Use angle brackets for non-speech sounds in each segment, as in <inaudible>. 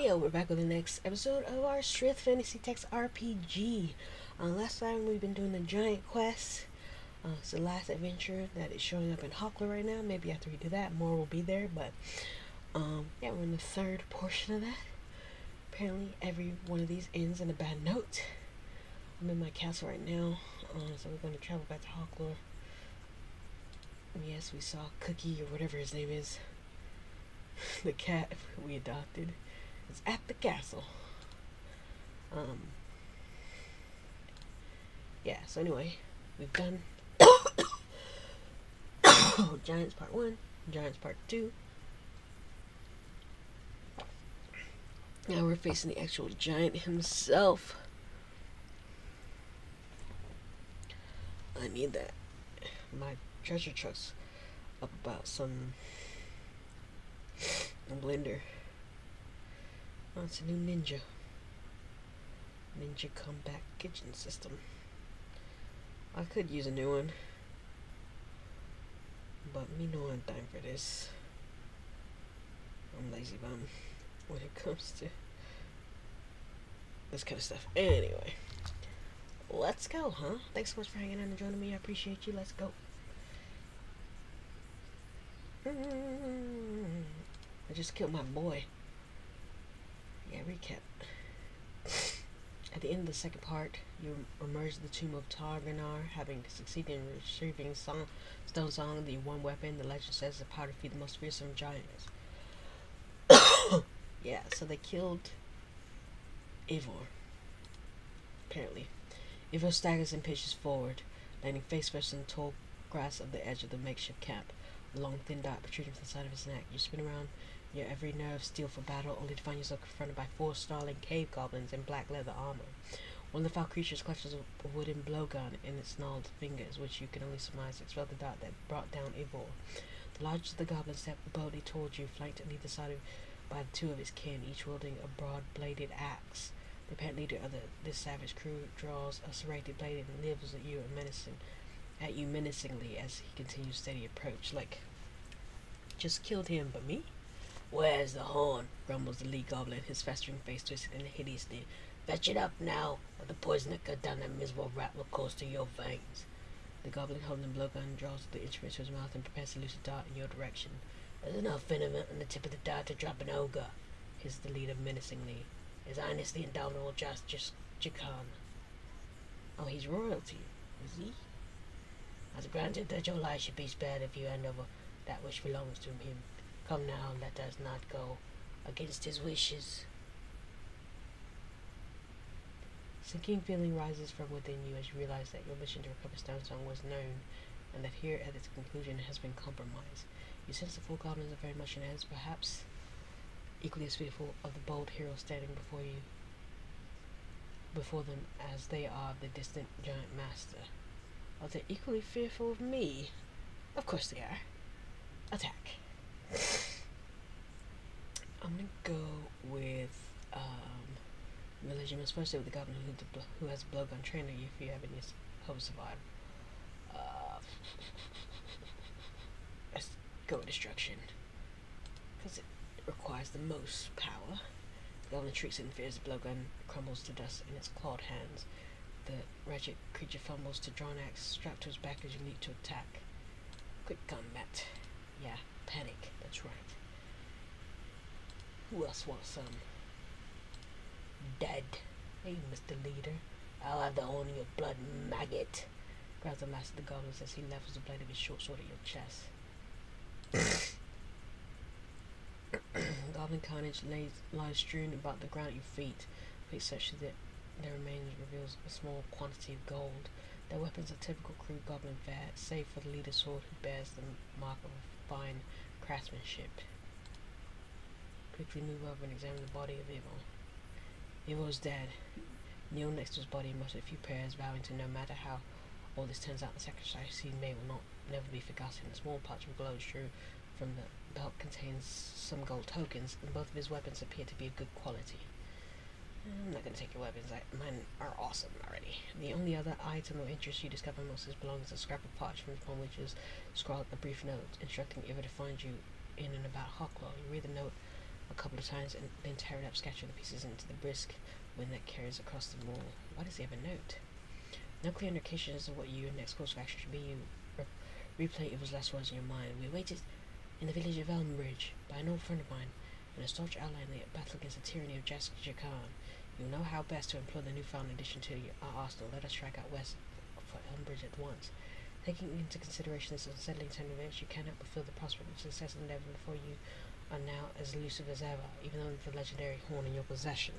Hey, we're back with the next episode of our Sryth Fantasy Text RPG. Uh, last time we've been doing the giant quest. Uh, it's the last adventure that is showing up in Hawklor right now. Maybe after we do that, more will be there. But um, yeah, we're in the third portion of that. Apparently, every one of these ends in a bad note. I'm in my castle right now, uh, so we're going to travel back to Hawklor. Yes, we saw Cookie or whatever his name is. <laughs> the cat we adopted is at the castle. Um. Yeah. So anyway, we've done <coughs> Giants Part One, Giants Part Two. Now we're facing the actual giant himself. I need that. My treasure truck's up about some blender. Oh, it's a new Ninja. Ninja Combat Kitchen System. I could use a new one. But me no have time for this. I'm lazy bum when it comes to this kind of stuff. Anyway. Let's go, huh? Thanks so much for hanging out and joining me. I appreciate you. Let's go. Mm. I just killed my boy. Yeah, recap. At the end of the second part, you emerge the tomb of Targanar, having succeeded in retrieving Song, Stone Song, the one weapon the legend says is the power to defeat the most fearsome giants. <coughs> yeah, so they killed Ivor. Apparently. Ivor staggers and pitches forward, landing face first in the tall grass of the edge of the makeshift camp. A long thin dot protruding from the side of his neck. You spin around your every nerve steel for battle, only to find yourself confronted by four snarling cave goblins in black leather armor. One of the foul creatures clutches a wooden blowgun in its gnarled fingers, which you can only surmise expelled the dart that brought down Ivor. The largest of the goblins stepped boldly towards you, flanked on either side of, by two of his kin, each wielding a broad-bladed axe. The pet leader of the, this savage crew draws a serrated blade and lives at you menacing, at you menacingly as he continues steady approach. Like, just killed him, but me? Where's the horn? grumbles the lead goblin, his festering face twisted in a hideous sneer. Fetch it up now, or the poison that down that miserable rat will course to your veins. The goblin holding the blowgun draws the instrument to his mouth and prepares to loose a dart in your direction. There's enough venom on the tip of the dart to drop an ogre, hissed the leader menacingly. His Highness the Indomitable Justice Jakan. Oh, he's royalty, is he? As granted that your life should be spared if you hand over that which belongs to him. Come now, let us not go against his wishes. Sinking feeling rises from within you as you realize that your mission to recover Stonesong was known, and that here at its conclusion has been compromised. You sense the full goblins are very much in hands, perhaps equally as fearful of the bold hero standing before you, before them, as they are of the distant giant master. Are they equally fearful of me? Of course they are. Attack. I'm gonna go with um, religion, especially with the governor who, who has a blowgun trainer if you have any hope of survival. Uh, let's go destruction. Because it requires the most power. The treats it and fears the blowgun crumbles to dust in its clawed hands. The wretched creature fumbles to draw an axe strapped to his back as you leap to attack. Quick combat. Yeah, panic. That's right. Who else wants some? Dead. Hey, Mr. Leader. I'll have the horn in your blood, maggot. Grabs the last of the goblins as he levels the blade of his short sword at your chest. <coughs> Goblin carnage lays, lies strewn about the ground at your feet. Quick search of the, their remains reveals a small quantity of gold. Their weapons are typical crude goblin fare, save for the leader's sword who bears the mark of a fine craftsmanship. Quickly move over and examine the body of Evil. Evil is dead. Kneel next to his body and mutter a few prayers, vowing to no matter how all this turns out, the sacrifice he made will not never be forgotten. A small parchment glows true from the belt contains some gold tokens, and both of his weapons appear to be of good quality. I'm not to take your weapons, I, mine are awesome already. The only other item of interest you discover amongst his belongings is a scrap of parchment upon which is scrawled a brief note instructing Eva to find you in and about Hawklor. You read the note a couple of times and then tear it up, scattering the pieces into the brisk wind that carries across the moor. Why does he have a note? No clear indications of what your next course of action should be. You re- replay Evil's last words in your mind. We waited in the village of Elmbridge by an old friend of mine, and a staunch ally in the battle against the tyranny of Jaskier Khan. You'll know how best to employ the newfound addition to our uh, arsenal. Let us strike out west for Elmbridge at once. Taking into consideration this unsettling turn of events, you cannot but feel the prospect of success and endeavour before you are now as elusive as ever, even though with the legendary horn in your possession.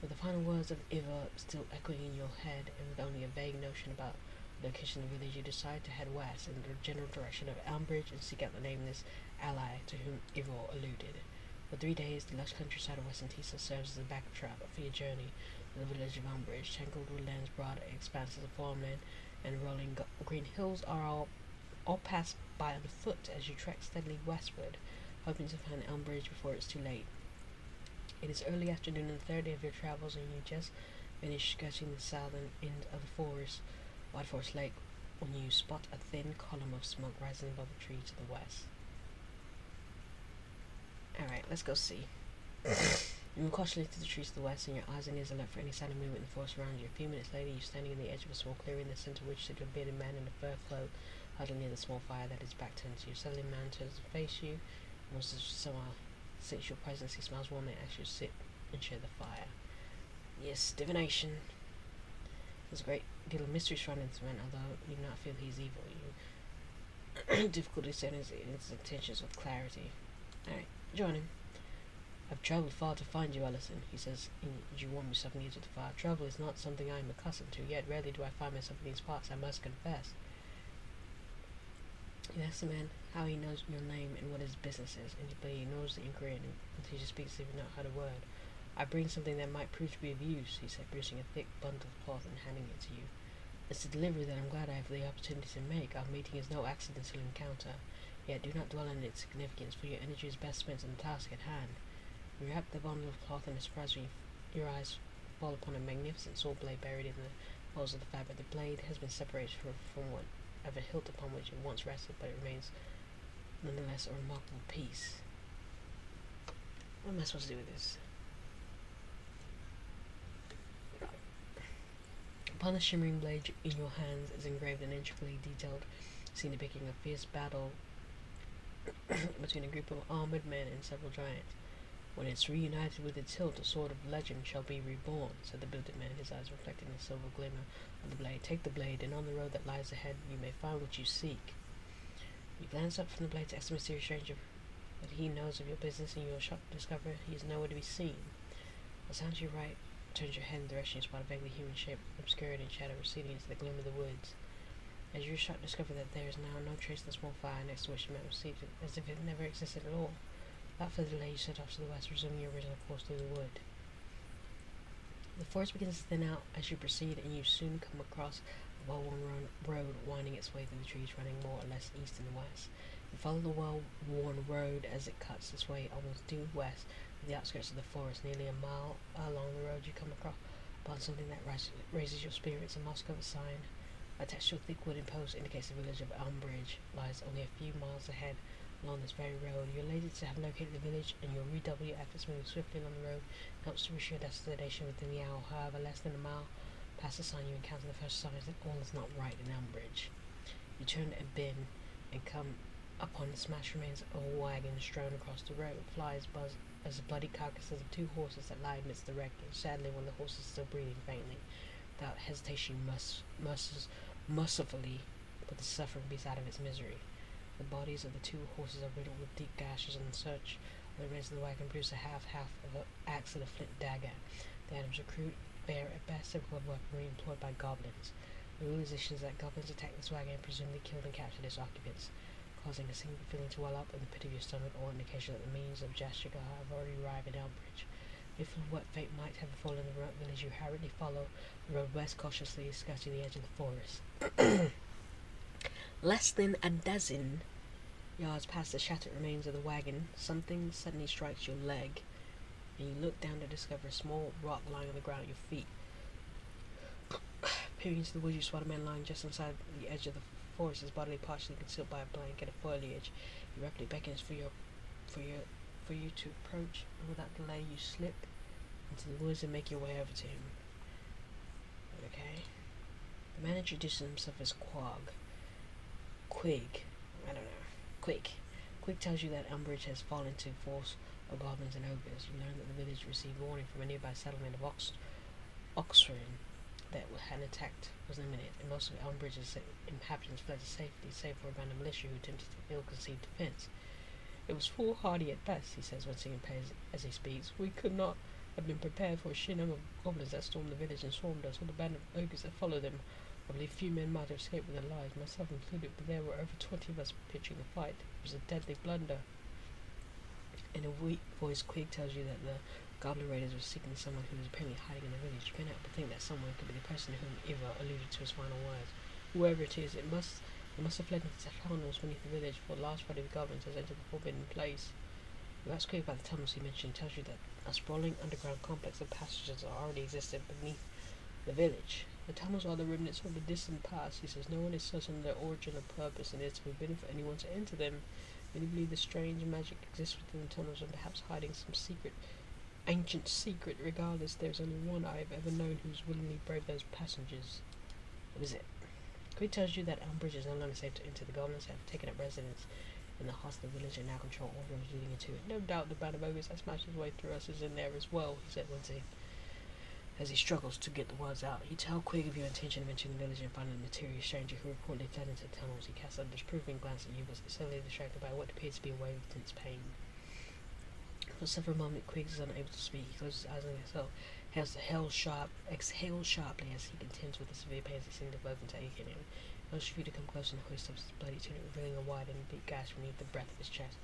With the final words of Ivor still echoing in your head, and with only a vague notion about the location of the village, you decide to head west in the general direction of Elmbridge and seek out the nameless ally to whom Ivor alluded. For three days, the lush countryside of Western Tisa serves as a backdrop for your journey to the village of Elmbridge, tangled with lands broad expanses of farmland and rolling green hills are all, all passed by on foot as you trek steadily westward, hoping to find Elmbridge before it's too late. It is early afternoon on the third day of your travels, and you just finished skirting the southern end of the forest, White Forest Lake, when you spot a thin column of smoke rising above the tree to the west. Alright, let's go see. <laughs> you move cautiously to the trees to the west, and your eyes and ears alert for any sign of movement in the forest around you. A few minutes later, you're standing in the edge of a small clearing, in the center of which sits a bearded man in a fur cloak, huddled near the small fire that is back turned to you. Suddenly, man turns to face you, and wants to somehow uh, sense your presence. He smiles warmly as you sit and share the fire. Yes, divination. There's a great deal of mystery surrounding this man, although you do not feel he's evil. You <clears throat> difficulty setting his, his intentions with clarity. Alright, join him. I've travelled far to find you, Ellison, he says, you warm yourself near to the fire. Travel is not something I am accustomed to, yet rarely do I find myself in these parts, I must confess. You ask the man how he knows your name and what his business is, and but he ignores the inquiry and until she speaks even not heard a word. I bring something that might prove to be of use, he said, producing a thick bundle of cloth and handing it to you. It's a delivery that I'm glad I have the opportunity to make. Our meeting is no accidental encounter. Yet do not dwell on its significance, for your energy is best spent on the task at hand. You wrap the bundle of cloth in a surprise your eyes fall upon a magnificent sword blade buried in the folds of the fabric. The blade has been separated from, from what of a hilt upon which it once rested, but it remains nonetheless a remarkable piece. What am I supposed to do with this? Upon the shimmering blade in your hands is engraved an intricately detailed scene depicting a fierce battle <coughs> between a group of armored men and several giants. When it's reunited with its hilt, a sword of legend shall be reborn, said the bearded man, his eyes reflecting the silver glimmer of the blade. Take the blade, and on the road that lies ahead you may find what you seek. You glance up from the blade to ask the mysterious stranger what he knows of your business, and you are shocked to discover he is nowhere to be seen. As sounds you right, turns your head in the direction you spot a vaguely human shape, obscured in shadow, receding into the gloom of the woods. As you shocked discover that there is now no trace of the small fire next to which you met received it, as if it never existed at all. Without further delay, you set off to the west, resuming your original course through the wood. The forest begins to thin out as you proceed, and you soon come across a well-worn road winding its way through the trees, running more or less east and west. You follow the well-worn road as it cuts its way almost due west to the outskirts of the forest. Nearly a mile along the road, you come across upon something that raises your spirits. A moss-covered sign a thick wooden post indicates the village of Elmbridge lies only a few miles ahead along this very road. You're elated to have located the village, and you'll redouble your efforts moving swiftly along the road. Helps to reach your destination within the hour. However, less than a mile past the sign, you encounter the first signs that all is not right in Elmbridge. You turn a bend and come upon the smashed remains of a wagon strewn across the road. Flies buzz as the bloody carcasses of two horses that lie amidst the wreckage. Sadly, one of the horses is still breathing faintly. Without hesitation, must, must mercifully put the suffering beast out of its misery. The bodies of the two horses are riddled with deep gashes, and the search of the remains of the wagon produces a half-half of an axe and a flint dagger. The items are crude, bare at best, typical of weaponry employed by goblins. The realization is that goblins attacked this wagon and presumably killed and captured its occupants, causing a single feeling to well up in the pit of your stomach, or indication that the means of Jastrigar have already arrived in Elmbridge. If of what fate might have befallen the remote village, you hurriedly follow the road west cautiously, skirting the edge of the forest. <coughs> Less than a dozen yards past the shattered remains of the wagon, something suddenly strikes your leg, and you look down to discover a small rock lying on the ground at your feet. <coughs> Peering into the woods, you spot a man lying just inside the edge of the forest, his body partially concealed by a blanket of foliage. He rapidly beckons for your for you for you to approach, and without delay you slip into the woods and make your way over to him. Okay. The man introduces himself as Quag. Quig. I don't know. Quig. Quig tells you that Elmbridge has fallen to force of goblins and ogres. You learn that the village received warning from a nearby settlement of Ox Oxford that had an attack was imminent, and most of Elmbridge's inhabitants fled to safety, save for a band of militia who attempted an ill-conceived defense. It was foolhardy at best, he says, in pain as he speaks. We could not have been prepared for a sheer number of goblins that stormed the village and swarmed us, or the band of ogres that followed them. I believe few men might have escaped with their lives, myself included, but there were over twenty of us pitching a fight. It was a deadly blunder. In a weak voice, Quig tells you that the Goblin Raiders were seeking someone who was apparently hiding in the village. You cannot but think that someone could be the person whom Eva alluded to his final words. Whoever it is, it must it must have fled into the beneath the village, for the last party of goblins has entered the forbidden place. You ask Quig about the tunnels he mentioned, tells you that a sprawling underground complex of passages already existed beneath the village. The tunnels are the remnants of the distant past. He says no one is certain of their origin or purpose, and it is forbidden for anyone to enter them. Many believe the strange magic exists within the tunnels and perhaps hiding some secret ancient secret. Regardless, there's only one I have ever known who has willingly braved those passages. What is it? Quig tells you that Elmbridge is no longer safe to enter. The goblins have taken up residence in the hostile village and now control all roads leading into it. No doubt the band of ogres that smashed his way through us is in there as well, he said day. As he struggles to get the words out, he tells Quig of your intention of entering the village and finding the mysterious stranger who reportedly fled into the tunnels. He casts a disapproving glance at you, but is suddenly distracted by what appears to be a wave of intense pain. For several moments, Quig is unable to speak. He closes his eyes on himself, has sharp, exhale sharply as he contends with the severe pains that seem to have overtaken him. For you to come close and hoist up his bloody tunic, revealing a wide and deep gash beneath the breadth of his chest.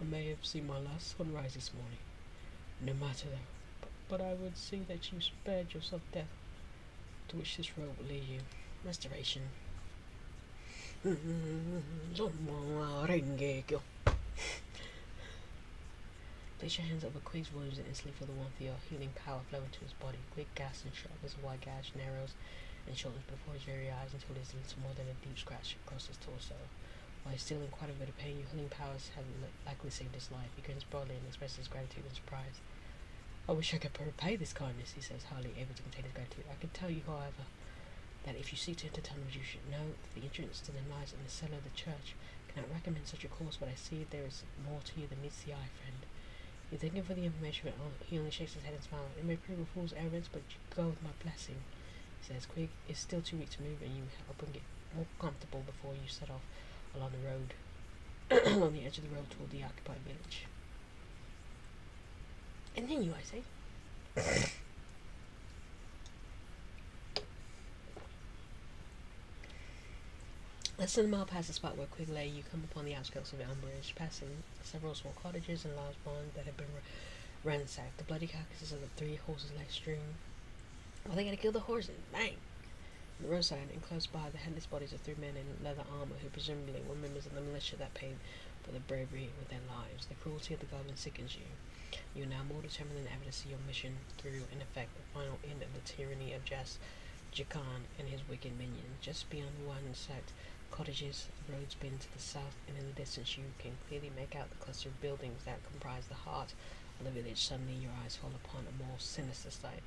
I may have seen my last sunrise this morning. No matter though, but, but I would see that you spared yourself death, to which this road will lead you. Restoration. <laughs> Place your hands over Quig's wounds and instantly feel the warmth of your healing power flow into his body. Quig gasps and shudders a wide gash narrows and shoulders before his very eyes until it is little more than a deep scratch across his torso. While he's still in quite a bit of pain, your healing powers have likely saved his life. He grins broadly and expresses gratitude and surprise. I wish I could repay this kindness, he says, hardly able to contain his gratitude. I can tell you, however, that if you seek to enter tunnels, you should know that the entrance to them lies in the cellar of the church. I cannot recommend such a course, but I see there is more to you than meets the eye, friend. You thank him for the information, but oh, he only shakes his head and smiles. It may prove a fool's errand, but you go with my blessing. He says, Quig it's still too weak to move, and you help him get more comfortable before you set off along the road, <clears throat> along the edge of the road toward the occupied village. And then you, I say. <laughs> Less than a mile past the spot where Quig lay, you come upon the outskirts of Elmbridge, passing several small cottages and large barns that have been ransacked. The bloody carcasses of the three horses lay strewn. Oh, they gotta kill the horses! Bang! On the roadside and close by, the headless bodies of three men in leather armor who presumably were members of the militia that paid for their bravery with their lives. The cruelty of the government sickens you. You are now more determined than ever to see your mission through and effect the final end of the tyranny of Jas Jacan and his wicked minions. Just beyond one sect cottages, the roads bend to the south, and in the distance you can clearly make out the cluster of buildings that comprise the heart of the village. Suddenly your eyes fall upon a more sinister sight.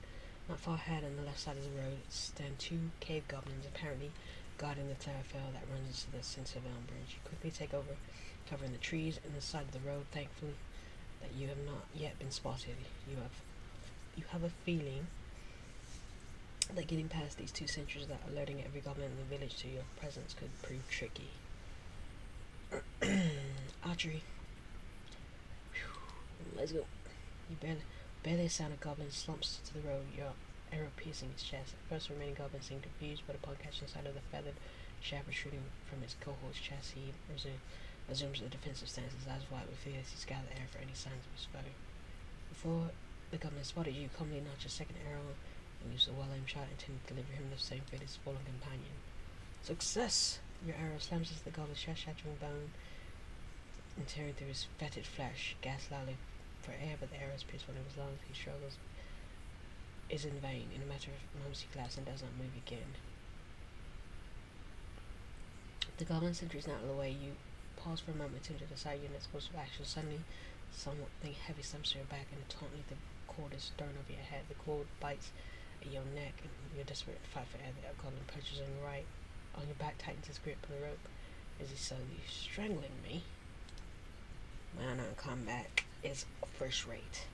Not far ahead, on the left side of the road, stand two cave goblins, apparently guarding the Clarifel that runs into the centre of Elmbridge. You quickly take over, covering the trees and the side of the road, thankfully that you have not yet been spotted. You have you have a feeling that getting past these two sentries that are alerting every goblin in the village to your presence could prove tricky. <clears throat> Archery. Whew. Let's go. You barely, barely a sound of goblin slumps to the road, your arrow piercing his chest. First, the remaining goblin seemed confused, but upon catching sight of the feathered shaft protruding from his cohort's chest, he resumed, resumes a defensive stance, his eyes wide with fear as he the air for any signs of his foe. Before the goblin spotted you, calmly notched a second arrow used a well-aimed shot intended to deliver him the same fate as his fallen companion. Success! Your arrow slams into the goblin's chest-shattering bone and tearing through his fetid flesh. Gasps loudly for air, but the arrow is pierced one of his lungs. He struggles is in vain. In a matter of moments he collapses and does not move again. The goblin sentry is not in the way. You pause for a moment to decide your next course of action. Suddenly, Something heavy slams to your back and tauntingly the cord is thrown over your head. The cord bites your neck and you're desperate fight for air. The goblin punches on your right. On your back tightens his grip on the rope. Is he slowly strangling me? My in combat is first rate.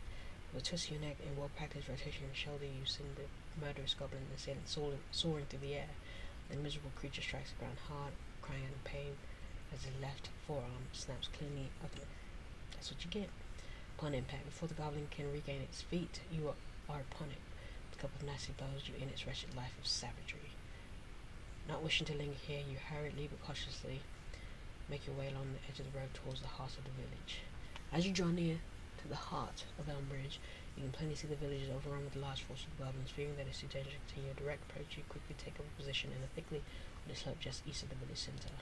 With twist your neck and well-practiced rotation of your shoulder, you send the murderous goblin assailant soaring, soaring through the air. The miserable creature strikes the ground hard, crying in pain as his left forearm snaps cleanly open. That's what you get. Upon impact, before the goblin can regain its feet, you are, are upon it. Couple of nasty blows, you in its wretched life of savagery. Not wishing to linger here, you hurriedly but cautiously make your way along the edge of the road towards the heart of the village. As you draw near to the heart of Elmbridge, you can plainly see the village is overrun with a large force of goblins. Fearing that it's too dangerous to your direct approach, you quickly take up a position in a thickly wooded slope just east of the village centre.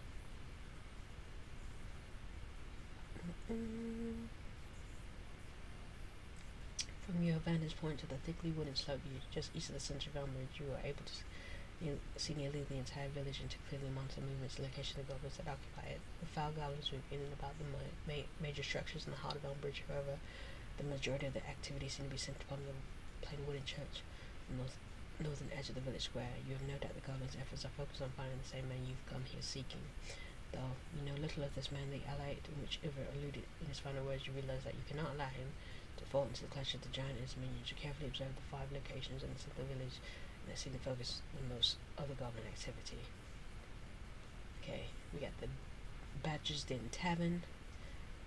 From your vantage point to the thickly wooded slope just east of the of Elmbridge, you are able to see nearly the entire village and to clearly monitor movements location of the goblins that occupy it. The foul goblins move in and about the ma ma major structures in the heart of Elmbridge, however, the majority of the activities seem to be centered upon the plain wooden church on the north northern edge of the village square. You have no doubt the goblins' efforts are focused on finding the same man you've come here seeking. Though you know little of this man, the ally to which Ivor alluded in his final words, you realize that you cannot allow him to fall into the clutch of the giant and his minions. You carefully observe the five locations in the the village and they seem to focus on most other goblin activity. Okay, we got the Badger's Den Tavern,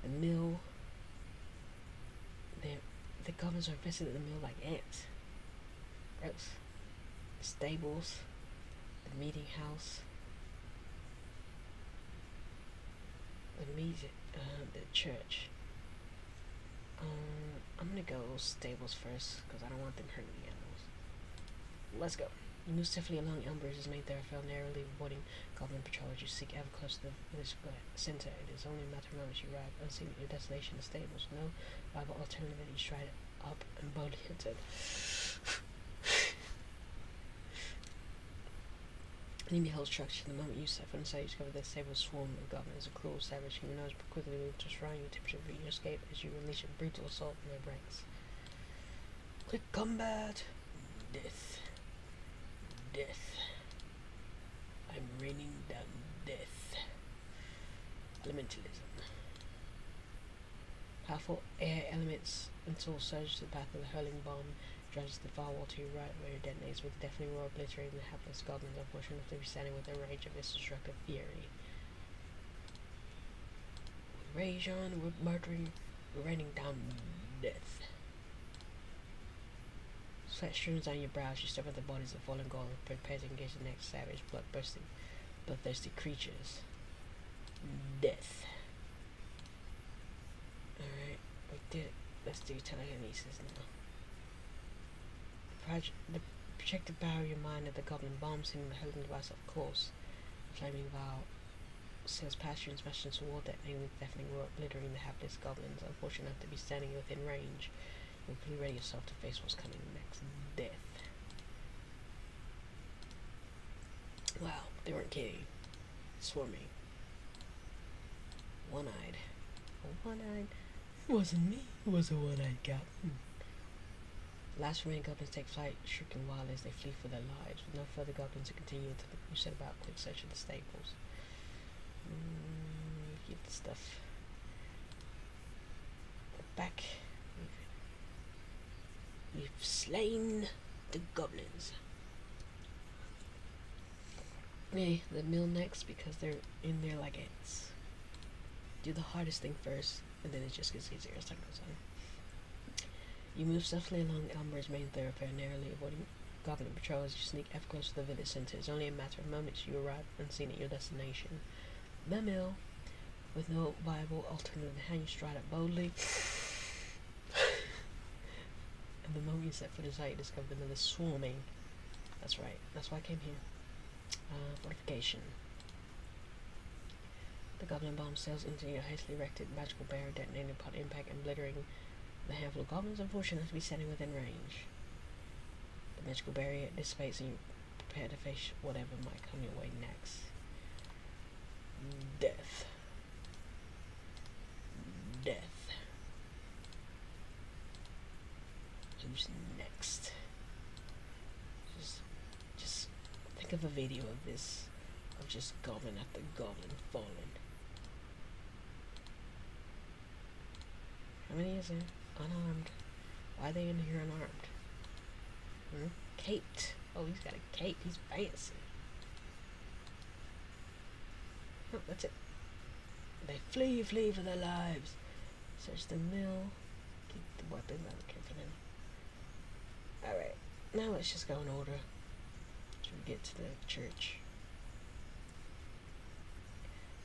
the mill. they the goblins are invested in the mill like ants. Gross. The stables, the meeting house, the music, uh, the church. Um, I'm gonna go stables first because I don't want them hurting the animals. Let's go. You move swiftly along Elmbridge's main thoroughfare, narrowly avoiding goblin patrols. You seek ever closer to the village center. It is only a matter of moments you arrive unseen at your destination, the stables. No viable alternative. You stride up and boldly enter. Enemy held structure. The moment you step foot inside, you discover the stable swarm of goblins. A cruel savage who knows but quickly to surround you, temperature for your escape as you unleash a brutal assault on their ranks. Quick combat! Death death. I'm raining down death. Elementalism. Powerful air elements until surge to the path of the hurling bomb drives the firewall to your right where it detonates with a deafening roar obliterating the hapless goblins be standing within range of its destructive fury. With rage on, we're murdering, we're raining down death. Sweat streams down your brows. You step at the bodies of fallen gold, prepare to engage the next savage, bloodthirsty, bloodthirsty creatures. Death. Alright, we did it. Let's do telekinesis now. Project, the projected barrier of your mind of the goblin bomb sending the holding device of course. The flaming vial says past you and smashed into wall detonating with deafening roar, obliterating the hapless goblins, unfortunate enough to be standing within range. You can ready yourself to face what's coming next. Death. Wow, they weren't kidding. Swarming. One-eyed. One-eyed. It wasn't me. It was a one-eyed goblin. Last remaining goblins take flight, shrieking wildly as they flee for their lives. With no further goblins to continue until set about quick search of the stables. Mm, get the stuff. Back We've slain the goblins. Okay, the mill next because they're in there like ants. Do the hardest thing first, and then it just gets easier as time goes on. You move softly along Elmer's main thoroughfare, narrowly avoiding goblin patrols. You sneak ever closer to the village center. It's only a matter of moments you arrive unseen at your destination. The mill, with no viable alternative in hand, you stride up boldly. <laughs> And the moment you set foot inside, you discover another swarming. That's right. That's why I came here. Uh, fortification. The goblin bomb sails into your hastily erected magical barrier, detonating upon impact and obliterating the handful of goblins unfortunate to be standing within range. The magical barrier dissipates and you prepare to face whatever might come your way next. Death. Death. Who's next? Just, just think of a video of this, of just goblin after goblin falling. How many is there? Eh? Unarmed. Why are they in here unarmed? Hmm? Caped. Oh, he's got a cape. He's fancy. Oh, that's it. They flee, flee for their lives. Search the mill. Keep the weapons out of careful then. Alright. Now let's just go in order. Should we get to the church?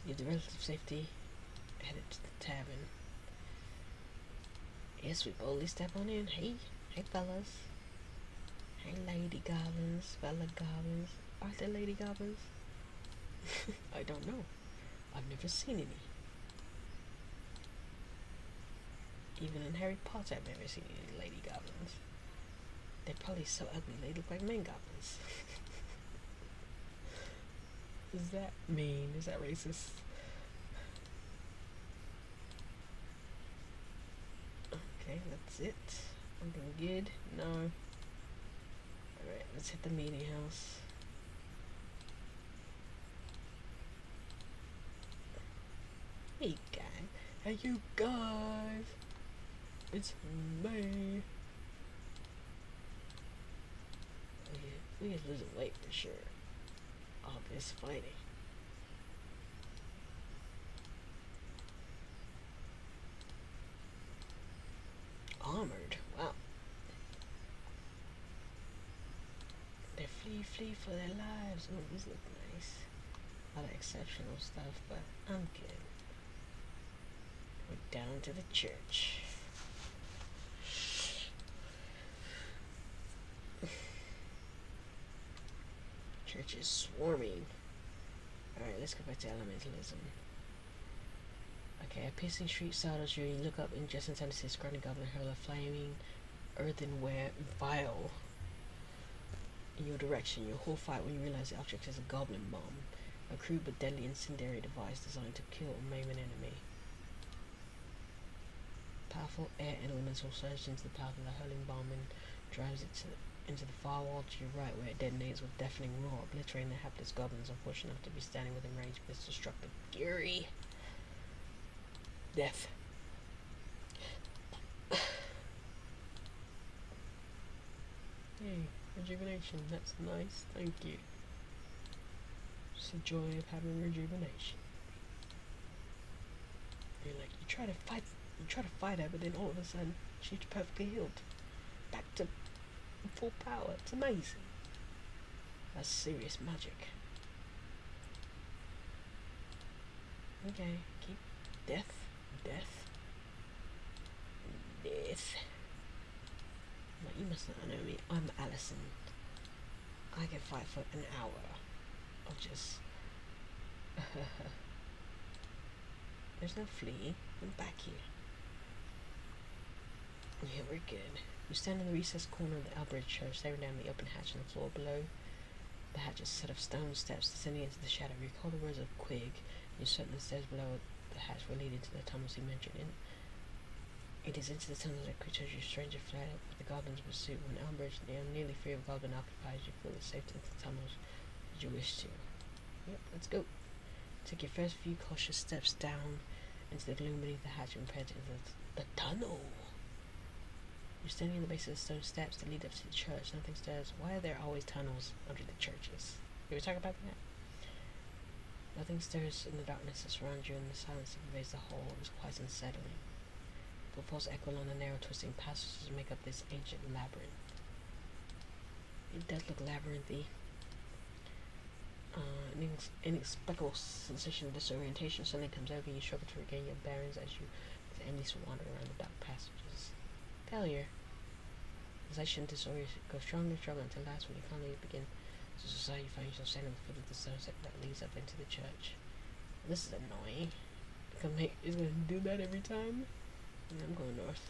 Give the relative safety. Headed to the tavern. Yes, we boldly step on in. Hey, hey, fellas. Hey, lady goblins, fella goblins. Are there lady goblins? <laughs> I don't know. I've never seen any. Even in Harry Potter, I've never seen any lady goblins. They're probably so ugly they look like men goblins. <laughs> Is that mean? Is that racist? Okay, that's it. Something good? No. Alright, let's hit the meeting house. Hey guys, hey you guys, it's me. We we is losing weight for sure. This fighting. Armored, wow. They flee, flee for their lives. Oh, these look nice. Of exceptional stuff, but I'm good. We're down to the church. <sighs> Church is swarming. Alright, let's go back to elementalism. Okay, a pissing street startles you. You look up and just in time to goblin hurl a flaming earthenware vial in your direction. Your whole fight when you realize the object is a goblin bomb, a crude but deadly incendiary device designed to kill or maim an enemy. Powerful air elemental surge into the path of the hurling bomb and drives it to, into the far wall to your right, where it detonates with deafening roar, obliterating the hapless goblins unfortunate enough to be standing within range of its destructive fury. Death. Hey, rejuvenation. That's nice. Thank you. It's the joy of having rejuvenation. You're like you try to fight, you try to fight her, but then all of a sudden she's perfectly healed, back to full power. It's amazing. That's serious magic. Okay, keep death, death, death. Like, you must not know me. I'm Allison. I can fight for an hour I'll just. <laughs> There's no flea. I'm back here. Yeah, we're good. You stand in the recessed corner of the Albrecht Church, staring down the open hatch on the floor below. The hatch is a set of stone steps descending into the shadow. You recall the words of Quig. You're certain the stairs below the hatch will to the tunnels he mentioned. In it is into the tunnels that creatures you stranger fled with the goblins pursuit. When Albrecht nearly free of goblin occupies, you feel the safety into the tunnels as you wish to. Yep, let's go. Take your first few cautious steps down into the gloom beneath the hatch and prepare to enter the, tunnel. You're standing in the base of the stone steps that lead up to the church. Nothing stirs. Why are there always tunnels under the churches? Did we talk about that? Nothing stirs in the darkness that surrounds you, and the silence that pervades the whole is quite unsettling. Footfalls echo along the narrow, twisting passages make up this ancient labyrinth. It does look labyrinthy. Uh, an inex- inexplicable sensation of disorientation suddenly comes over you. You struggle to regain your bearings as you aimlessly wander around the dark passages. Failure. Sensation disorient go stronger and stronger until last when you finally begin to society you yourself standing at the foot of the stairs that leads up into the church. This is annoying. It's gonna, gonna do that every time. And I'm going north.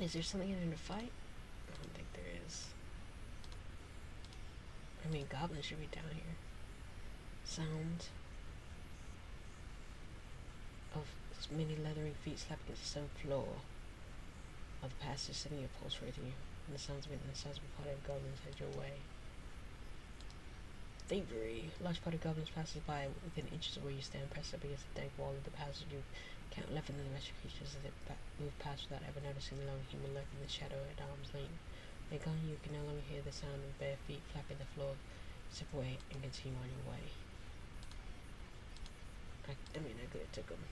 Is there something in there to fight? I don't think there is. I mean, goblins should be down here. Sound of many leathering feet slapping the stone floor. of the passage, setting your pulse racing you, and the it and the sizable party of goblins head your way. Thievery. Large part of goblins passes by within inches of where you stand, pressed up against the dank wall of the passage. You can't lengthen the rest of creatures as it move past without ever noticing the lone human lurking in the shadow at arm's length. They gone, you can no longer hear the sound of bare feet flapping the floor. Step away and continue on your way. I, I mean, I could have took them.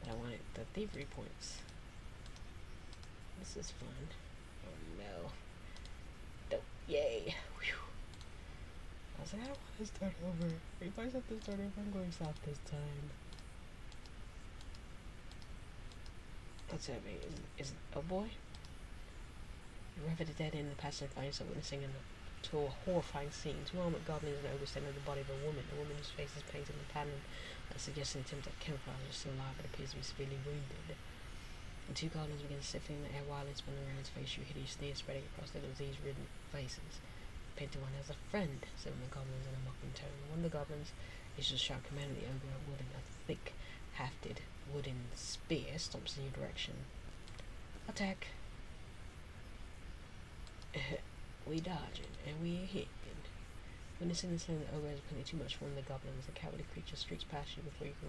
But I wanted the thievery points. This is fun. Oh no. Don't, yay. Whew. I was like, I don't want to start over. If I have to start over, I'm going south this time. What's that mean? Is, is a boy? You at a dead end in the past and find yourself witnessing an, to a horrifying scene. Two armored goblins and stand over the body of a woman. The woman's face is painted in a pattern that suggests an attempt at camouflage is still alive but appears to be severely wounded. The two goblins begin sifting the air while they spin around his face, through hideous sneers spreading across their disease-ridden faces. Painted one has a friend, said one of the goblins in a mocking tone. One of the goblins issues a sharp command at the ogre, wielding a thick, hafted wooden spear stomps in your direction. Attack! <laughs> we dodging, and we hitting. Witnessing the slain the ogre has plenty too much for one of the goblins, the cowardly creature streaks past you before you can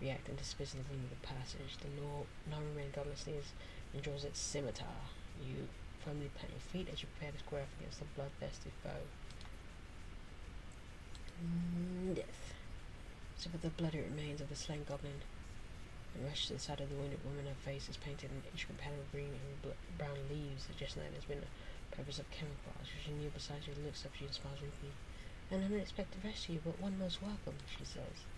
re react and disperse the gloom of the passage. The non-remaining goblin sneers and draws its scimitar. You firmly plant your feet as you prepare to square off against the bloodthirsty foe. Mm, death. So with the bloody remains of the slain goblin and rushed to the side of the wounded woman. Her face is painted in intricate pattern of green and brown leaves, suggesting that there's been a purpose of camouflage. She kneels beside you, looks up at you and smiles weakly. An unexpected rescue, but one most welcome, she says.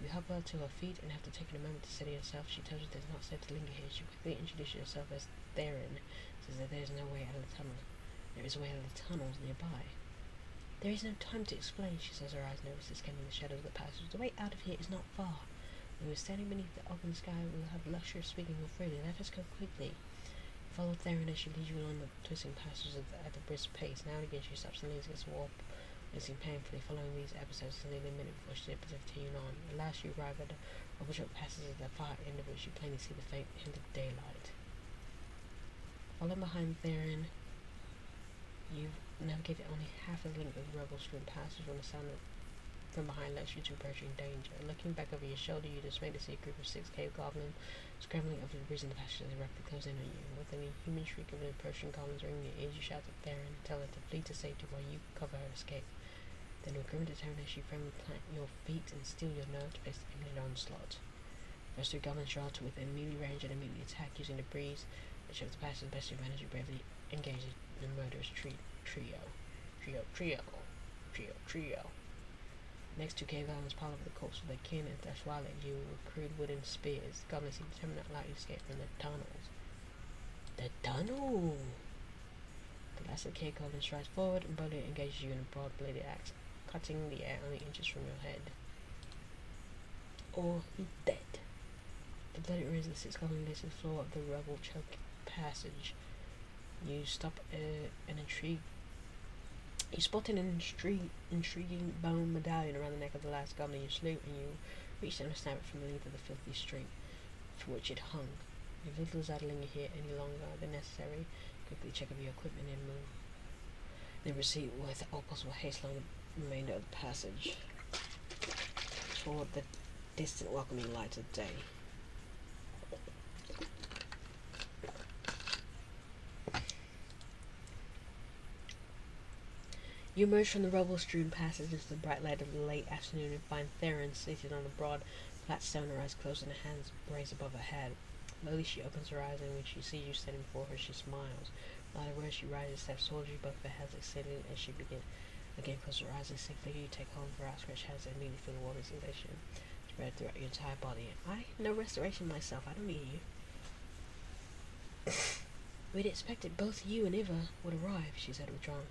You help her to her feet and after taking a moment to steady herself, she tells you that it's not safe to linger here. She quickly introduces herself as Theron, says that there is no way out of the tunnel. There is a way out of the tunnels nearby. There is no time to explain, she says, her eyes nervously scanning the shadows of the passage. The way out of here is not far. we're standing beneath the open sky. We will have the luxury of speaking more freely. Let us go quickly. Follow Theron as she leads you along the twisting passages at a brisk pace. Now and again she stops and leans against the wall, listening painfully. Following these episodes for nearly a minute before she zips continuing on. At last you arrive at open short passage at the far end of which you plainly see the faint hint of daylight. Following behind Theron, you've navigated only half the length of the rebel strewn passage when the sound of from behind lets you to approaching danger. Looking back over your shoulder, you dismay to see a group of six cave goblins scrambling over the the passage as they rapidly close in on you. With a human shriek of the approaching goblins ringing your ears, you shout at Theron, tell her to flee to safety while you cover her escape. Then with grim determination, you firmly plant your feet and steel your nerve to face the imminent onslaught. Three goblins draw to within immediate range and immediately attack using the breeze which of the passage best advantage you bravely engage the murderous tri- trio. Trio, trio, trio, trio. Next to cave goblins pile over the corpse of their kin and at you with crude wooden spears. Goblins seem determined not allow you to escape from the tunnels. The tunnel! The last of the cave goblin strides forward and boldly engages you in a broad-bladed axe, cutting the air only inches from your head. Or dead. The bloody of the six to the floor of the rubble choke passage. You stop uh, an intrigued you spot an intri- intriguing bone medallion around the neck of the last goblin you slew, and you reach down and snap it from the length of the filthy string for which it hung. If little desire to here any longer than necessary, quickly check over your equipment and move. Then proceed with all possible haste along remainder of the passage toward the distant welcoming light of day. You emerge from the rubble-strewn passage into the bright light of the late afternoon and find Theron seated on a broad, flat stone, her eyes closed and her hands raised above her head. Slowly she opens her eyes, and when she sees you standing before her, she smiles. Without a word, she rises, steps towards you, both her hands extended as she begins. Again, close her eyes and safely you take outstretched hands and immediately feel the warm sensation spread throughout your entire body. I no restoration myself. I don't need you. <coughs> We'd expected both you and Ivor would arrive, she said, withdrawing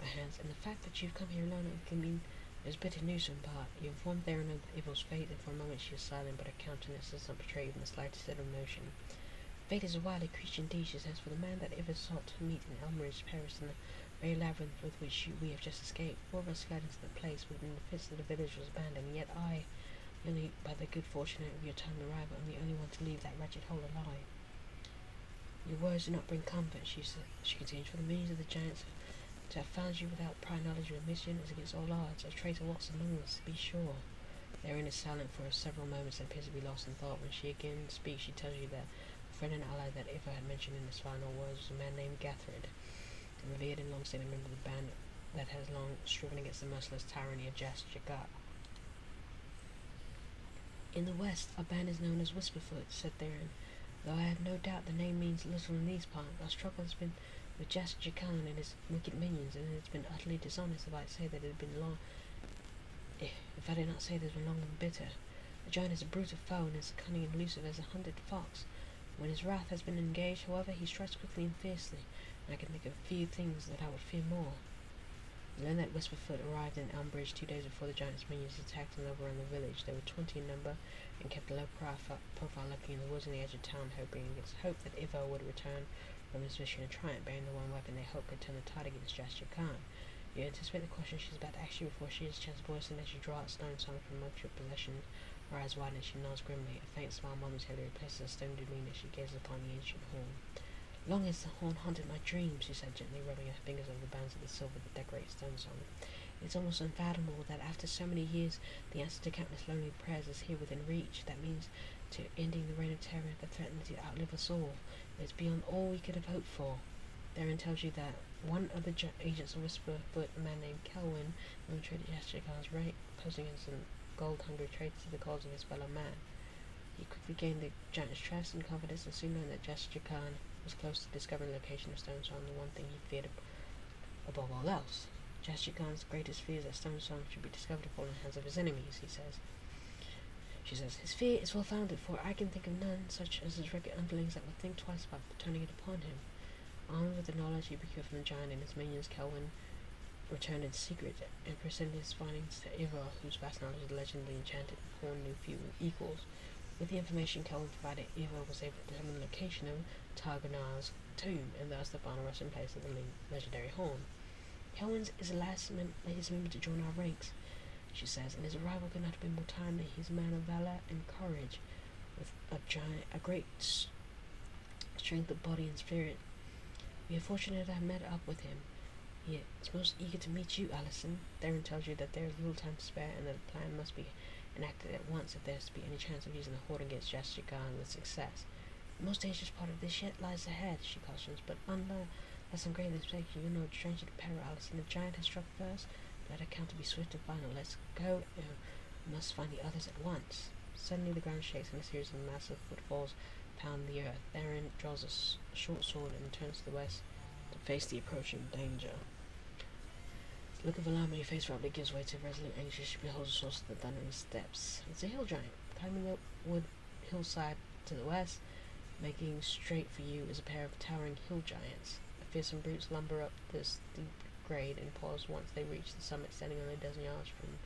her hands, and the fact that you've come here alone can mean there's bitter news in part. You informed Theron of Evil's fate, and for a moment she is silent, but her countenance does not betray even the slightest set of emotion. Fate is a wily creature indeed, she says, for the man that Eva sought to meet in Elmer's perished in the very labyrinth with which we have just escaped. Four of us fled into the place within the midst of the village was abandoned, yet I, only by the good fortune of your time arrival, am the only one to leave that wretched hole alive. Your words do not bring comfort, she said. She continued, for the means of the giants to have found you without prior knowledge of a mission is against all odds. A traitor walks among us, to be sure. Theron is silent for several moments and appears to be lost in thought. When she again speaks, she tells you that a friend and ally that Ivor had mentioned in his final words was a man named Gathrid, a revered and long-standing member of the band that has long striven against the merciless tyranny of Jas Jagat. In the west, our band is known as Whisperfoot, said Theron. Though I have no doubt the name means little in these parts, our struggle has been with Jas Jakan and his wicked minions, and it has been utterly dishonest if I say that it has been long if, I did not say that it has been long and bitter. The giant is a brutal foe and as cunning and elusive as a hunted fox. When his wrath has been engaged, however, he strikes quickly and fiercely, I can think of a few things that I would fear more. Learn that Whisperfoot arrived in Elmbridge two days before the giant's minions attacked and overran the village. They were twenty in number and kept a low profile, lurking in the woods on the edge of town, hoping against hope that Ivor would return from his mission in triumph, bearing the one weapon they hoped could turn the tide against Jas Khan. You anticipate the question she's about to ask you before she chance to voice and as you draw out stone song from amongst your possessions. Her eyes widen and she nods grimly. A faint smile momentarily replaces her stone demeanor as she gazes upon the ancient horn. Long as the horn haunted my dreams, she said gently, rubbing her fingers over the bands of the silver that decorate stone song. It's almost unfathomable that after so many years, the answer to countless lonely prayers is here within reach. That means to ending the reign of terror that threatens to outlive us all. It's beyond all we could have hoped for. Theron tells you that one of the ju- agents of Whisperfoot, a man named Kelwyn, infiltrated Yashika's right, posing as a gold-hungry traitor to the cause of his fellow man. He quickly gained the giant's trust and confidence and soon learned that Jessica was close to discovering the location of Stone Song, the one thing he feared above all else. Khan's greatest fear is that Stone Song should be discovered and fall in the hands of his enemies, he says. She says, His fear is well founded, for I can think of none such as his rugged underlings that would think twice about turning it upon him. Armed with the knowledge he procured from the giant and his minions, Kelwyn returned in secret and presented his findings to Ivor, whose vast knowledge of the legendary enchanted horn knew few equals. With the information Kelwyn provided, Eva was able to determine the location of Targanar's tomb and thus the final resting place of the legendary horn. Kelwyn is the last mem- latest member to join our ranks, she says, and his arrival could not have been more timely. He's a man of valor and courage, with a giant, a great strength of body and spirit. We are fortunate to have met up with him. He is most eager to meet you, Allison. Theron tells you that there is little time to spare and that the plan must be enacted at once if there is to be any chance of using the horde against Jastigan with success. The most dangerous part of this yet lies ahead, she cautions, but unless I'm greatly mistaken, you know stranger to peril, Allison. The giant has struck first, let our count to be swift and final. Let's go. Must find the others at once. Suddenly the ground shakes and a series of massive footfalls pound the earth. Theron draws a short sword and turns to the west to face the approaching danger. Look of alarm on your face rapidly gives way to resolute anguish. She beholds the source of the thundering steps. It's a hill giant. Climbing the wood hillside to the west, making straight for you is a pair of towering hill giants. The fearsome brutes lumber up this steep grade and pause once they reach the summit, standing only a dozen yards from.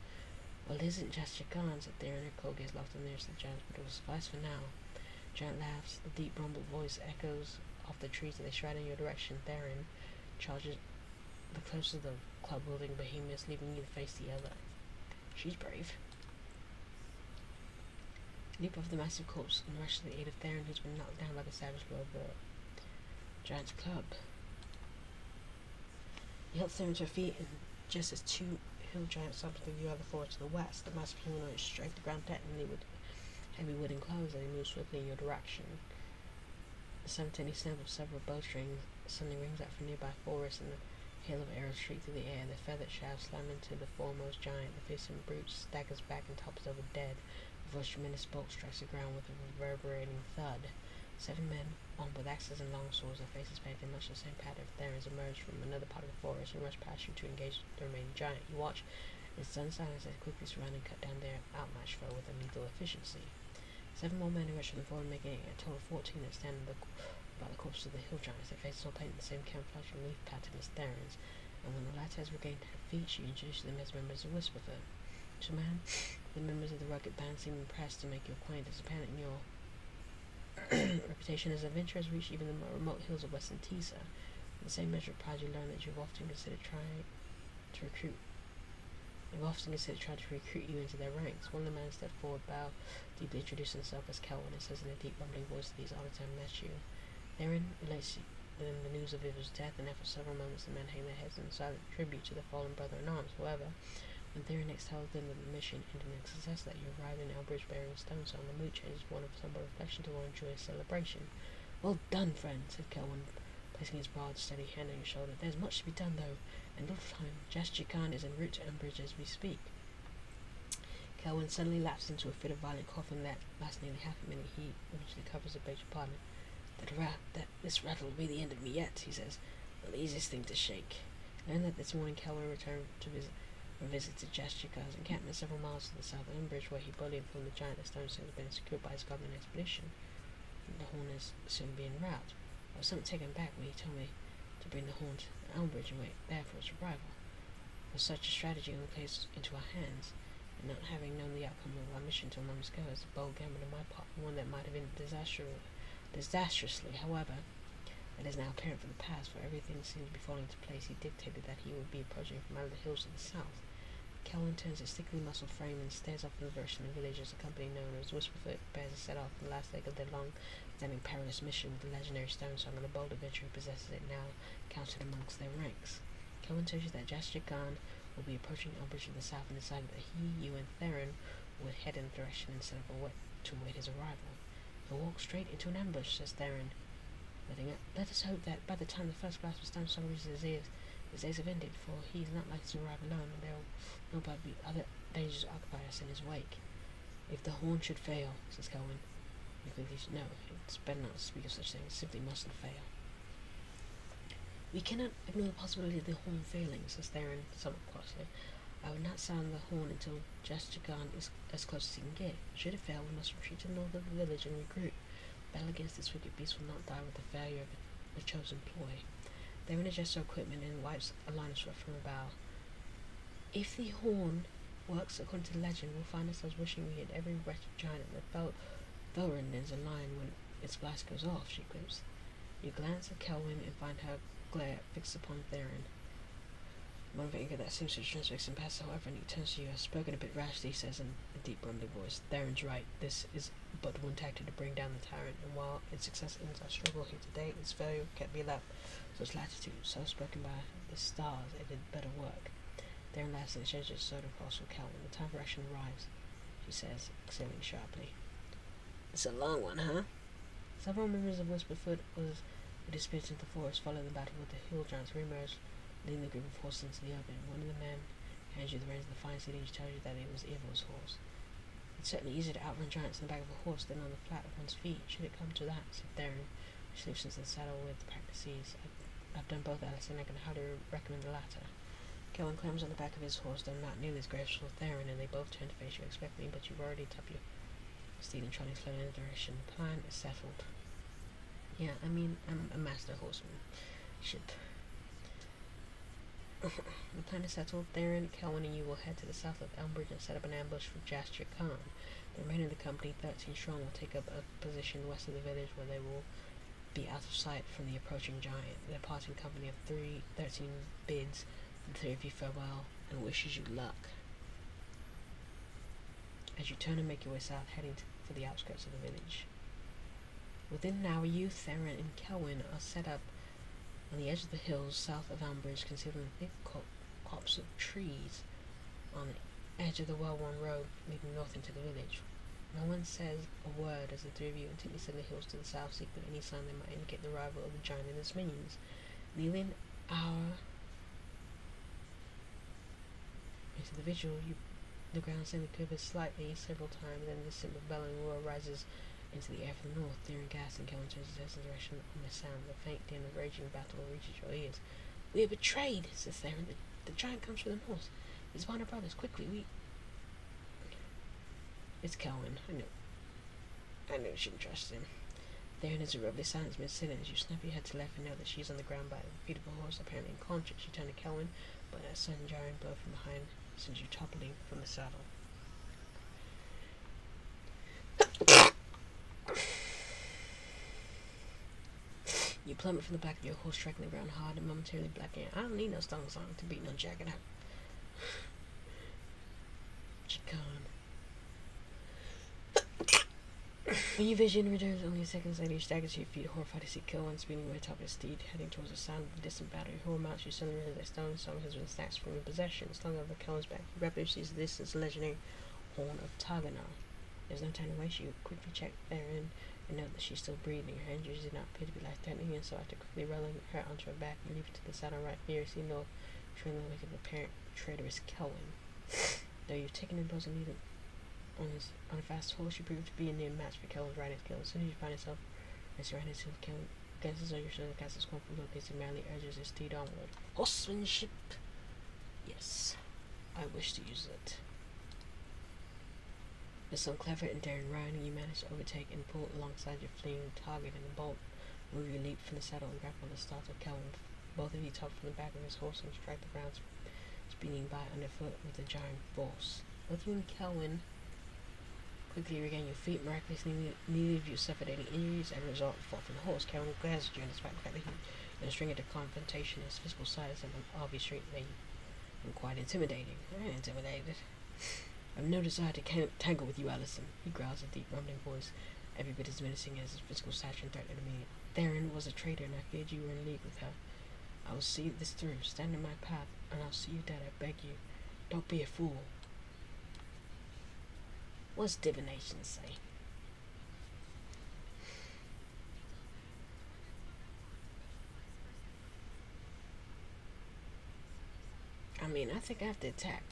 Well, it isn't just Chakan, said Theron, her cold gaze locked on the nearest of the giants, but it will suffice for now. Giant laughs, the deep rumbled voice echoes off the trees as they stride in your direction. Theron charges the close of the club wielding behemoths, leaving you to face the other. She's brave. Leap over the massive corpse and rush to the aid of Theron, who's been knocked down by the savage blow of the giant's club. He helps Theron to her feet, and just as two hill giants view of the forest to the west, the massive humanoid strike the ground detonately with heavy wooden clothes as they move swiftly in your direction. The simultaneous snap of several bowstrings suddenly rings out from nearby forest, and a of arrows shriek through the air. The feathered shafts slam into the foremost giant. The fearsome brute staggers back and topples over dead a tremendous bolt strikes the ground with a reverberating thud. Seven men, armed with axes and long swords, their faces painted in much the same pattern of Theron's, emerge from another part of the forest and rush past you to engage the remaining giant. You watch in stunned silence as quickly surround and cut down their outmatched foe with a lethal efficiency. Seven more men rush from the forest, making a total of fourteen that stand in the, by the corpse of the hill giants. Their faces all painted the same camouflage and leaf pattern as Theron's, and when the latter has regained her feet, she introduces them as members of Whisperfoot. To man, the members of the rugged band seem impressed to make your acquaintance, apparently <clears throat> your reputation as an adventurer has reached even the remote hills of Western Tisa. In the same measure of pride, you learn that you've often considered trying to recruit. They've often considered trying to recruit you into their ranks. One of the men stepped forward, bowed, deeply introduced himself as Kelwyn, and says in a deep, rumbling voice, "These honored to have met you." Theron relates in the news of Ivor's death, and after several moments the men hang their heads in silent tribute to the fallen brother in arms. However, when Theron next tells them that the mission ended in success, that you arrived in Elmbridge bearing a stone on the mood changes one of somber reflection to one of joyous celebration. Well done, friend, said Kelwin, placing his broad, steady hand on his shoulder. There's much to be done, though, and little time. Jastir Khan is en route to Elmbridge as we speak. Kelwin suddenly lapsed into a fit of violent coughing that lasts nearly half a minute. He eventually covers the page pardon. That, ra- that this rattle will be the end of me yet, he says. The easiest thing to shake. Learn that this morning Keller returned to visit a visit to Jastir Khan's encampment several miles to the south of Elmbridge, where he boldly informed the giant that had been secured by his goblin expedition. The horn is soon being route. I was somewhat taken back when he told me to bring the horn to Elmbridge and wait there for its arrival. For such a strategy only plays into our hands, and not having known the outcome of our mission till moments ago is a bold gamble on my part, one that might have been disastrous disastrously. However, it is now apparent from the past, for everything seems to be falling into place. He dictated that he would be approaching from out of the hills to the south. Kelwin turns his thickly muscled frame and stares off in the direction of the village as the company known as Whisperfoot prepares to set off the last leg of their long standing perilous mission with the legendary stone song and the bold adventurer who possesses it now counted amongst their ranks. Kelwin tells you that Jastir Khan will be approaching Elmbridge in the south and decided that he, you, and Theron would head in the direction instead of await, to await his arrival. He'll walk straight into an ambush, says Theron. Let us hope that by the time the first blast of Stone reaches his ears, his days have ended, for he is not likely to arrive alone, and there will no be other dangers to occupy us in his wake. If the horn should fail, says Kelwin, you think should no, it's better not to speak of such things, it simply mustn't fail. We cannot ignore the possibility of the horn failing, says Theron somewhat crossly. I would not sound the horn until Jastir Khan is as close as he can get. Should it fail, we must retreat to the village and regroup. Battle against this wicked beast will not die with the failure of a chosen ploy. Theron adjusts their equipment and wipes a line of sweat from her brow. If the horn works according to legend, we'll find ourselves wishing we had every wretched giant that felt Thorin is a lion when its blast goes off, she quips. You glance at Kelwin and find her glare fixed upon Theron. One finger that seems to transfix him past, however, and he turns to you. I've spoken a bit rashly, he says in a deep, rumbling voice. Theron's right. This is but one tactic to bring down the tyrant, and while its success ends our struggle here today, its failure can't be left its latitude. So spoken by the stars, it did better work. Theron laughs and exchanges soda across with Kelwin. The time for action arrives, she says, exhaling sharply. It's a long one, huh? Several members of Whisperfoot was disappeared into the forest, following the battle with the hill giants, reemerged leading the group of horses into the open. One of the men hands you the reins of the fine city and tells you that it was Ivor's horse. It's certainly easier to outrun giants on the back of a horse than on the flat of one's feet. Should it come to that, said Theron, which into the saddle with the practices. I've, I've done both, Alice, and I can hardly recommend the latter. Kelwin climbs on the back of his horse, though not nearly as graceful as Theron, and they both turn to face you expectantly, but you've already tapped your steed and trotting slowly in the direction. The plan is settled. Yeah, I mean, I'm a master horseman. Shit. <laughs> the plan is settled. Theron, Kelwin, and you will head to the south of Elmbridge and set up an ambush for Jastir Khan. The remainder of the company, 13 strong, will take up a position west of the village where they will be out of sight from the approaching giant. The departing company of three, 13 bids the three of you farewell and wishes you luck. As you turn and make your way south, heading for the outskirts of the village. Within an hour, you, Theron, and Kelwin are set up on the edge of the hills south of Elmbridge, concealed in thick copse of trees on the edge of the well-worn road leading north into the village. No one says a word as the three of you intently send the hills to the south, seeking any sign that might indicate the arrival of the giant and his minions. Nearly an hour into the vigil, you, the ground suddenly quivers slightly several times, then the simple bellowing roar rises into the air from the north, Theron gas and Kelwin turns his in the direction on the sound. The faint din of raging battle reaches your ears. We are betrayed, says Theron. The, the giant comes from the north. It's Warner Brothers. Quickly, we... It's Kelwin. I know. I know you shouldn't trust him. Theron is a rubber silence mid-sentence. You snap your head to left and know that she's on the ground by the feet of a horse, apparently unconscious. You turn to Kelwin, but a sudden jarring blow from behind sends you toppling from the saddle. You plummet from the back of your horse, striking the ground hard and momentarily blacking out. I don't need no stone song to beat no jacket out. Chicon. When your vision returns only seconds later, you stagger to your feet, horrified to see Kilwan speeding away atop his steed, heading towards the sound of distant battle. Your horror mounts you suddenly realize that Stone Song has been snatched from your possession, slung over Kilwan's back. You rapidly sees the distance legendary horn of Taganar. There's no time to waste. You quickly check Theron and note that she's still breathing. Her injuries did not appear to be life-threatening, and so after quickly rolling her onto her back and leaping to the on right here, you see no trailing wake of the parent traitorous Kelwyn. <coughs> Though you've taken and posed lead on his on a fast horse, you prove to be a near match for Kelwyn's riding skill. As soon as you find yourself as you ride into Kelwyn, glances on your shoulder, casts a scornful look as he urges his steed onward. Horsemanship! Yes, I wish to use it. With some clever and daring riding, you manage to overtake and pull alongside your fleeing target in a bolt. Move your leap from the saddle and grapple the startled Kelwyn. Both of you top from the back of his horse and strike the ground, speeding by underfoot with a giant force. Both you and Kelwyn quickly regain your feet. Miraculously, neither of you suffered any injuries as a result of fall from the horse. Kelwyn glares at you, and that he in a string into confrontation, his physical size and obvious strength made him quite intimidating. I intimidated. <laughs> I've no desire to tangle with you, Allison. He growls a deep, rumbling voice, every bit as menacing as his physical stature and threat me. Theron was a traitor, and I feared you were in league with her. I will see this through. Stand in my path, and I'll see you dead. I beg you. Don't be a fool. What's divination say? I mean, I think I have to attack.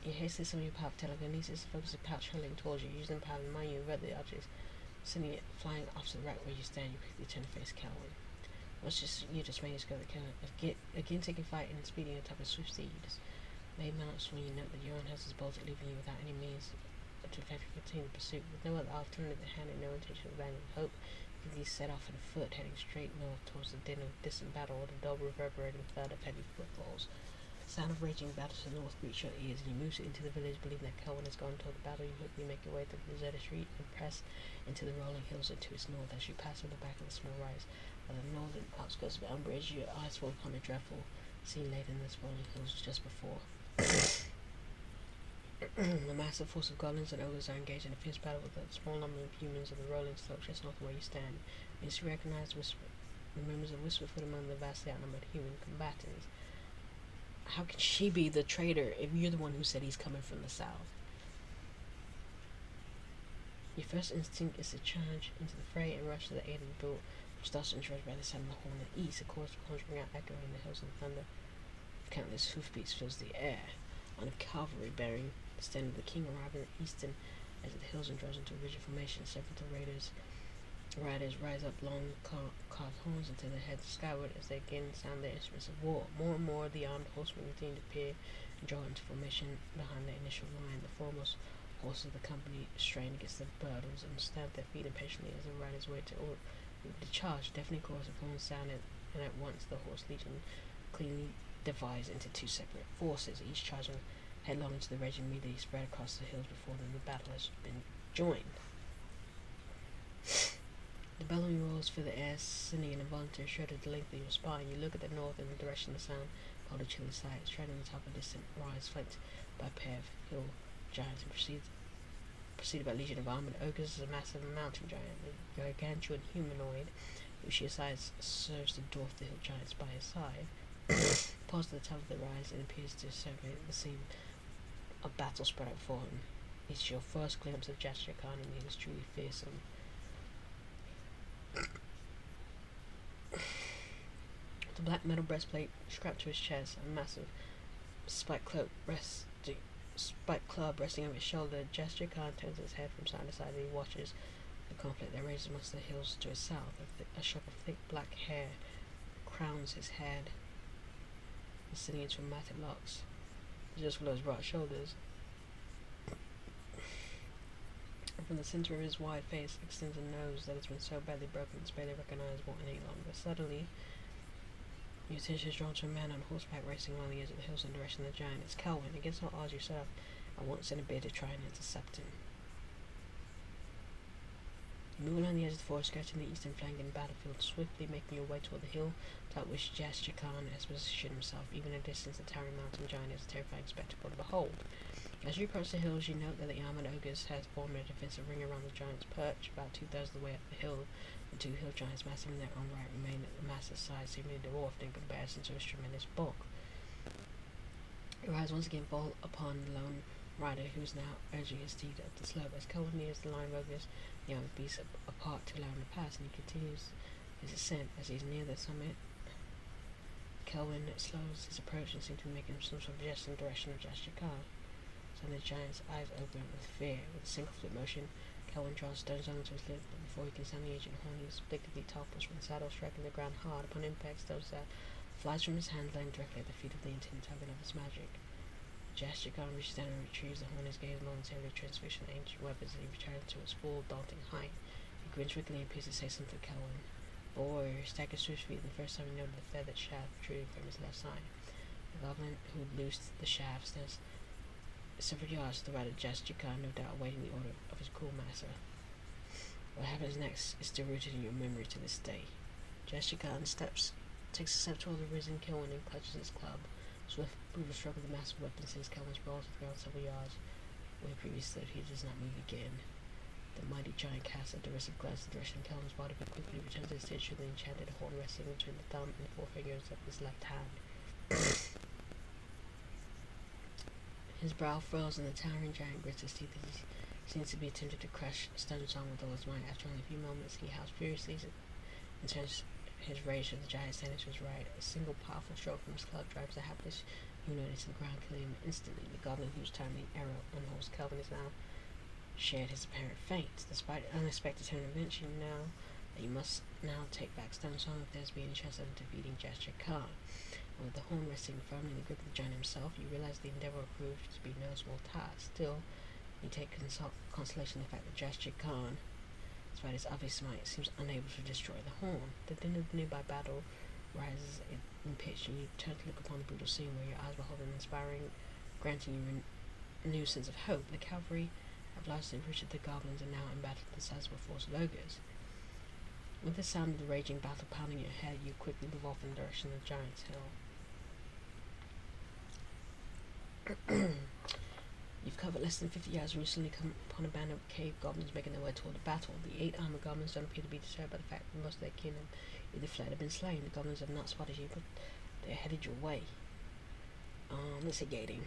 You hastily summon your power of telekinesis, focus the pouch hurling towards you, using the power to mind you avert the objects, sending it flying off to the right where you stand. You quickly turn to face Calvin. Once just you just made discover the Calvin. Again, taking flight and speeding on top of swift steeds. May mounts when you note that Euron has his bolted, leaving you without any means to effectively continue the pursuit. With no other alternative at hand and no intention of abandoning hope, you set off on foot, heading straight north towards the din of distant battle with a dull reverberating thud of heavy footfalls sound of raging battle to the north reach your ears, and you move into the village, believing that Kelwyn has gone to the battle. You quickly make your way through the deserted street and press into the rolling hills and to its north. As you pass over the back of the small rise uh, at the northern outskirts of Elmbridge, your eyes fall upon a dreadful scene laid in the rolling hills just before. <coughs> the massive force of goblins and ogres are engaged in a fierce battle with a small number of humans of the rolling slopes just north of where you stand. You recognize Whisper, the members of Whisperfoot among the vastly outnumbered human combatants. How can she be the traitor if you're the one who said he's coming from the south? Your first instinct is to charge into the fray and rush to the aid of the boat, which to interrupt by the sound of the horn in the east. Of course, the horns ring out echoing the hills and thunder. Countless hoofbeats fills the air. On a cavalry bearing the standard of the king arriving at Easton as it hills and draws into a rigid formation. Several to raiders Riders rise up long carved horns until their heads skyward as they again sound their instruments of war. More and more the armed horsemen continue to appear and draw into formation behind the initial line. The foremost horses of the company strain against their burdens and stamp their feet impatiently as the riders wait to order the charge. Deafening chorus of horns sound, and at once the horse legion cleanly divides into two separate forces, each charging headlong into the regiment immediately spread across the hills before them. The battle has been joined. The bellowing rolls through the air, sending an involuntary shudder to length of your spine. You look at the north in the direction of the sound, hold a chilly sight, striding on top of a distant rise flanked by a pair of hill giants and preceded, preceded by legion of armored ogres is a massive mountain giant, a gargantuan humanoid, who she decides serves to dwarf the hill giants by his side. <coughs> Pause at the top of the rise and appears to survey the scene of battle spread out before him. It's your first glimpse of Jastrier Khan and he was truly fearsome. The black metal breastplate strapped to his chest, a massive spike cloak resting, spike club resting on his shoulder. Jastrier Khan turns his head from side to side as he watches the conflict that rages amongst the hills to his south. A, a shock of thick black hair crowns his head, sitting into matted locks just below his broad shoulders. From the center of his wide face extends a nose that has been so badly broken it's barely recognizable any longer. Suddenly, your attention is drawn to a man on horseback racing along the edge of the hills in the direction of the giant. It's Kelwyn. Against all odds, yourself, at once in a bid to try and intercept him. You move along the edge of the forest, skirting the eastern flank the battlefield, swiftly making your way toward the hill top which Jascha Khan has positioned himself. Even at a distance, the towering mountain giant is a terrifying spectacle to behold. As you approach the hills, you note that the armored ogres has formed a defensive ring around the giant's perch. About two-thirds of the way up the hill, the two hill giants, massive in their own right, remain at the massive size, seemingly dwarfed in comparison to his tremendous bulk. Your eyes once again fall upon the lone rider, who is now urging his steed up the slope. As Cohen nears the line of ogres, the armored beasts apart to allow him to pass, and he continues his ascent. As he's near the summit, Kelvin slows his approach and seems to be making some sort of gesture in the direction of Jascha Khan. Suddenly the giant's eyes open with fear. With a single flip motion, Kelvin draws stones onto his lip, but before he can sound the agent horn, he is predictably topples from the saddle, striking the ground hard. Upon impact, stones that flies from his hand, laying directly at the feet of the intended target of his magic. Jascha Khan reaches down and retrieves the horn, his gaze momentarily transfixed on ancient weapons, and he returns to its full, daunting height. He grins wickedly and appears to say something to Kelvin. The warrior staggers to his feet, the first time he noted the feathered shaft protruding from his left side. The goblin who loosed the shaft stands several yards to the right of Khan, no doubt awaiting the order of his cruel master. What happens next is still rooted in your memory to this day. Khan steps takes a step toward the risen Kilwin and clutches his club. Swift, brutal stroke of the massive weapon sends Kelvin sprawls to the ground several yards where he previously. He does not move again. The mighty giant casts a derisive glance in the direction of body, but quickly returns to his station with the enchanted horn resting between the thumb and forefingers of his left hand. His brow furrows and the towering giant grits his teeth as he seems to be attempting to crush Stonesong with all his might. After only a few moments, he howls furiously and turns his rage to the giant standing to his right. A single powerful stroke from his club drives the hapless humanoid into the ground, killing him instantly. The goblin whose timely arrow unholds Kelvin is now shared his apparent fate. Despite unexpected turn of events, you know that you must now take back Stonesong if there's been any chance of defeating Jascha Khan. With the horn resting firmly in the grip of the giant himself, you realize the endeavor proved to be no small task. Still, you take consol- consolation in the fact that Jascha Khan despite his obvious might, seems unable to destroy the horn. The din of the nearby battle rises in, in pitch, and you turn to look upon the brutal scene where your eyes behold an inspiring, granting you a new sense of hope. The cavalry have largely routed the goblins and now in battle the sizable force of ogres. With the sound of the raging battle pounding your head, you quickly move off in the direction of the Giant's Hill. <clears throat> You've covered less than 50 yards and recently come upon a band of cave goblins making their way toward the battle. The eight armored goblins don't appear to be disturbed by the fact that most of their kin have either fled or been slain. The goblins have not spotted you, but they're headed your way. Um, let's say gating.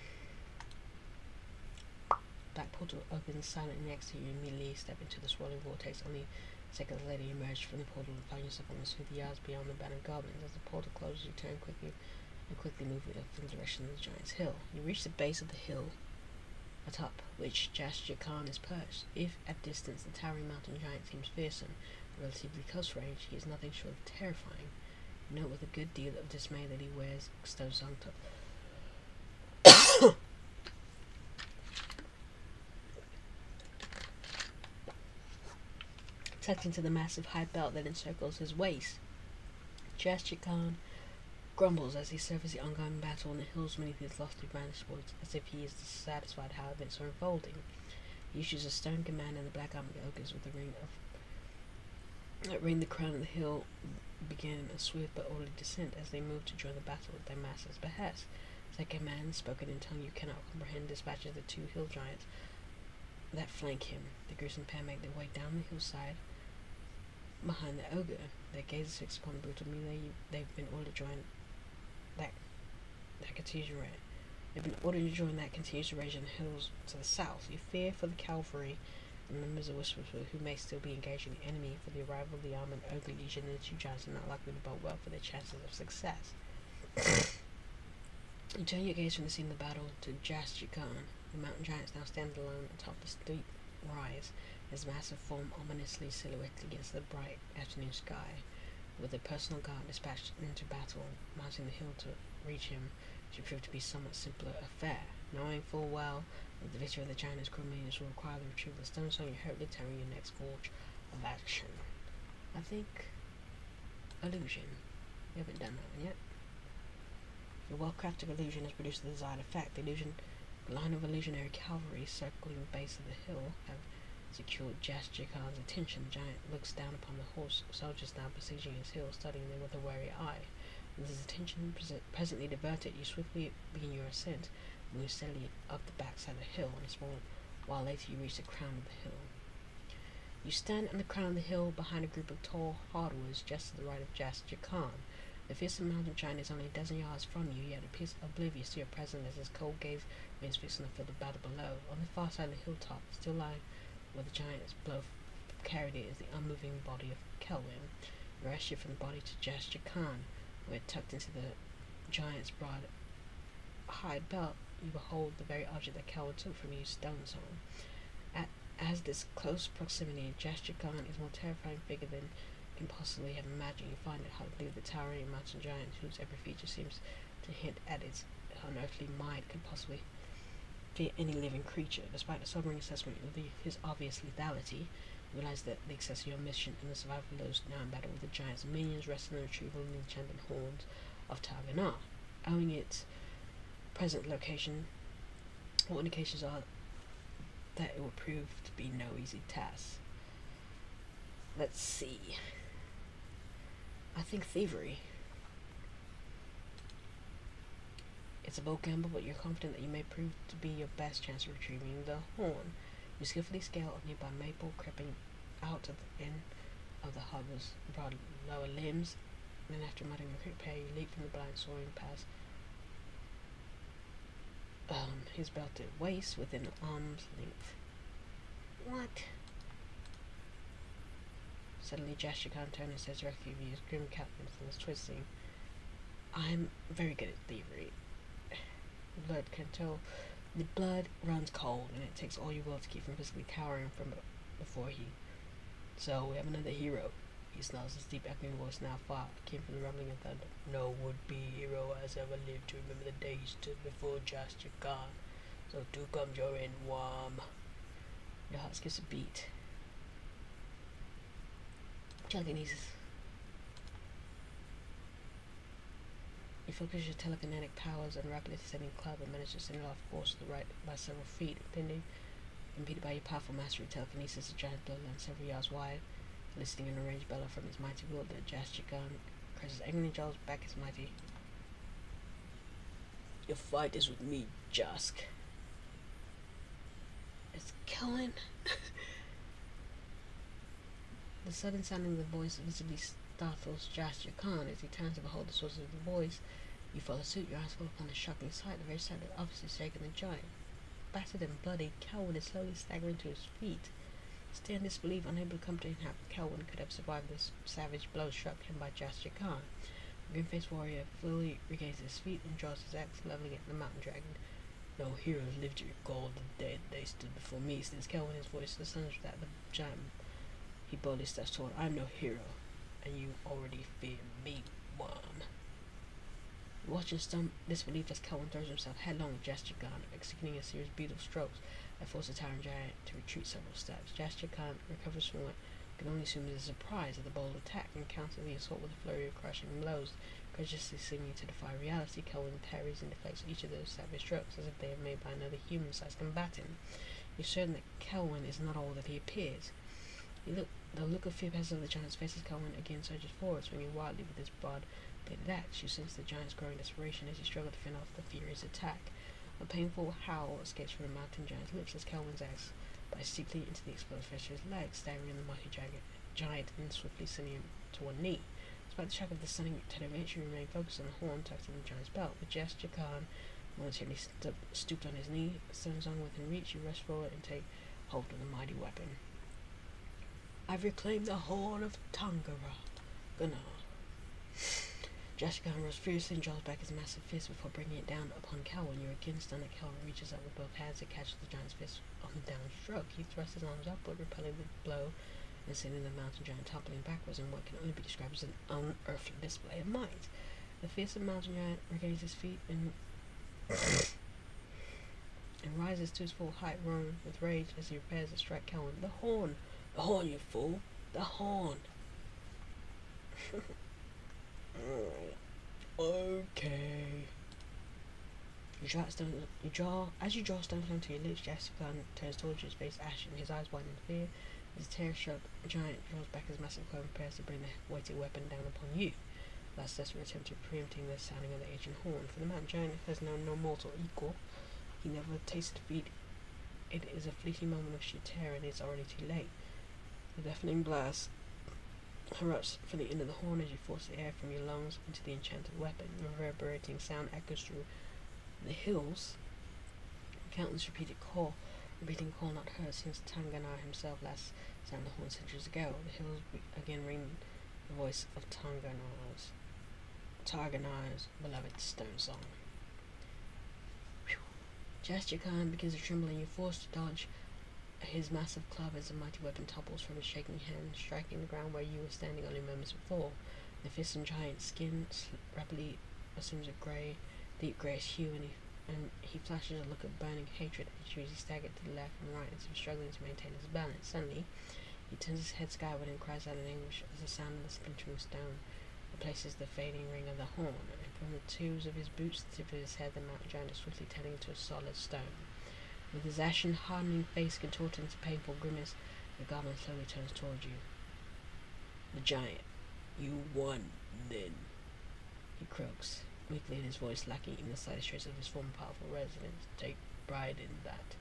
Black portal opens silently next to you. You immediately step into the swirling vortex. Only seconds later, you emerge from the portal and find yourself on the smooth yards beyond the band of goblins. As the portal closes, you turn quickly and quickly move in the direction of the giant's hill. You reach the base of the hill atop which Jascha Khan is perched. If at distance the towering mountain giant seems fearsome, relatively close range, he is nothing short of terrifying. You Note with a good deal of dismay that he wears Stonesong tucked into the massive high belt that encircles his waist. Jascha Khan grumbles as he surveys the ongoing battle on the hills beneath his lofty points, as if he is dissatisfied how events are unfolding. He issues a stern command, and the black armored ogres with the ring of that ring the crown of the hill begin a swift but orderly descent as they move to join the battle at their master's behest. The command, spoken in tongue you cannot comprehend, dispatches the two hill giants that flank him. The gruesome pair make their way down the hillside behind the ogre. Their gaze fixed upon the brutal melee they've been ordered to join that that continues. They've been ordered to join that continues to in the hills to the south. You fear for the cavalry and members of Whisperwood who may still be engaging the enemy for the arrival of the armored ogre legion and the two giants are not likely to bode well for their chances of success. <coughs> you turn your gaze from the scene of the battle to Jascha Khan. The mountain giants now stand alone atop the steep rise, his massive form ominously silhouetted against the bright afternoon sky with a personal guard dispatched into battle, mounting the hill to reach him should prove to be somewhat simpler affair. Knowing full well that the victory of the Chinese Chromanians will require the retrieval of stones on your head, determine your next course of action. I think illusion. We haven't done that one yet. Your well-crafted illusion has produced the desired effect. The illusion, the line of illusionary cavalry circling the base of the hill have secured Jasper Khan's attention. The giant looks down upon the horse soldiers now besieging his hill, studying them with a wary eye. With his attention pres- presently diverted, you swiftly begin your ascent, move steadily up the backside of the hill, and a small while later you reach the crown of the hill. You stand on the crown of the hill behind a group of tall hardwoods just to the right of Jasper Khan. The fearsome mountain giant is only a dozen yards from you, yet appears oblivious to your presence as his cold gaze remains fixed on the field of battle below. On the far side of the hilltop, still lying where the giant's blow carried it, is the unmoving body of Kelwin. Rescue from the body to Jasper Khan, where tucked into the giant's broad hide belt, you behold the very object that Kelwin took from you, Stonesong. At as this close proximity, Jasper Khan is more terrifying figure than can possibly have imagined. You find it hard to believe the towering mountain giant, whose every feature seems to hint at its unearthly might, could possibly fear any living creature. Despite a sobering assessment of the, his obvious lethality, you realize that the success of your mission and the survival of those now in battle with the giant's and minions rest on the retrieval of the enchanted horns of Targanar. Owing its present location, all indications are that it will prove to be no easy task. Let's see. I think thievery. It's a bold gamble, but you're confident that you may prove to be your best chance of retrieving the horn. You skillfully scale a nearby maple, creeping out of the end of the harbor's broad lower limbs. Then, after muttering a quick prayer, you leap from the blind, soaring past um, his belted waist within arm's length. What? Suddenly, Jasper Khan turned and says directly his grim countenance and was twisting. I'm very good at thievery. Blood can tell. The blood runs cold, and it takes all your will to keep from physically cowering from before he. So we have another hero. He smells his deep echoing voice now far came from the rumbling of thunder. No would-be hero has ever lived to remember the day he stood before Jasper Khan. So do come join warm. Your heart skips a beat. Telekinesis. Focus your telekinetic powers on rapidly descending cloud and manage to send it off course to the right by several feet, impeded, impeded by your powerful mastery telekinesis, a giant bloodline several yards wide, eliciting an orange bellow from his mighty wield. The gesture gun crashes angrily jaws back his mighty. Your fight is with me, Jask. It's killing. <laughs> the sudden sound of the voice visibly startles Jasper Khan as he turns to behold the source of the voice. You follow suit, your eyes fall upon a shocking sight, the very sight that obviously shaken the giant. Battered and bloody, Kelwin is slowly staggering to his feet. Still in disbelief, unable to comprehend how Kelwin could have survived this savage blow struck him by Jasper Khan. The grim-faced warrior fully regains his feet and draws his axe, leveling it at the mountain dragon. No heroes lived to recall the day they stood before me, since Kelwin, his voice the assumes that the giant he boldly steps toward. I'm no hero, and you already fear me, one. Watching some disbelief as Kelwin throws himself headlong with Jasper Khan, executing a series of beautiful strokes that force the towering giant to retreat several steps. Jasper Khan recovers from what can only assume is a surprise at the bold attack and counters the assault with a flurry of crushing blows. Courageously seeming to defy reality, Kelwin parries and deflects each of those savage strokes as if they were made by another human-sized combatant. You're certain that Kelwin is not all that he appears. You look, the look of fear passes over the giant's face as Kelwin again surges forward, swinging wildly with his broad-bladed axe. You sense the giant's growing desperation as he struggles to fend off the furious attack. A painful howl escapes from the mountain giant's lips as Kelwin's axe bites deeply into the exposed flesh of his leg, staggering the mighty giant, and swiftly sending him to one knee. Despite the shock of the stunning intervention, remained focused on the horn tucked in the giant's belt. With Jasper Khan momentarily st- stooped on his knee, stones on within reach, you rush forward and take hold of the mighty weapon. I've reclaimed the horn of Tangara. Gunnar. Khan rose fiercely and draws back his massive fist before bringing it down upon Kelwin. You're again stunned that Kelwin reaches out with both hands to catch the giant's fist on the down stroke. He thrusts his arms upward, repelling the blow and sending the mountain giant toppling backwards in what can only be described as an unearthly display of might. The fearsome mountain giant regains his feet and <coughs> and rises to his full height, roaring with rage as he prepares to strike Kelwin. The horn! The horn, you fool! The horn! <laughs> okay. You draw stone. You draw as you draw stone onto your lips. Jastican turns towards his face ashen, his eyes wide in fear. His terror-struck giant draws back his massive claw and prepares to bring the weighted weapon down upon you. Last desperate attempt at preempting the sounding of the ancient horn. For the mountain giant has known no mortal equal. He never tasted defeat. It is a fleeting moment of sheer terror, and it's already too late. The deafening blast erupts from the end of the horn as you force the air from your lungs into the enchanted weapon. Reverberating sound echoes through the hills. Countless repeated call, repeating call not heard since Tanganar himself last sounded the horn centuries ago. The hills again ring the voice of Tanganar's, Targanar's beloved stone song. Gesture Khan begins to tremble and you're forced to dodge his massive club as a mighty weapon topples from his shaking hand, striking the ground where you were standing only moments before. The fearsome giant's skin rapidly assumes a grey, deep greyish hue, and he, and he flashes a look of burning hatred at you as he staggers to the left and right as if struggling to maintain his balance. Suddenly, he turns his head skyward and cries out in anguish as the sound of the splintering stone replaces the fading ring of the horn, and from the toes of his boots, to the tip of his head, the mountain giant is swiftly turning into a solid stone. With his ashen, hardening face contorted into painful grimace, the goblin slowly turns toward you. The giant. You won, then. He croaks, weakly in his voice lacking even the slightest trace of his former powerful resonance. Take pride in that.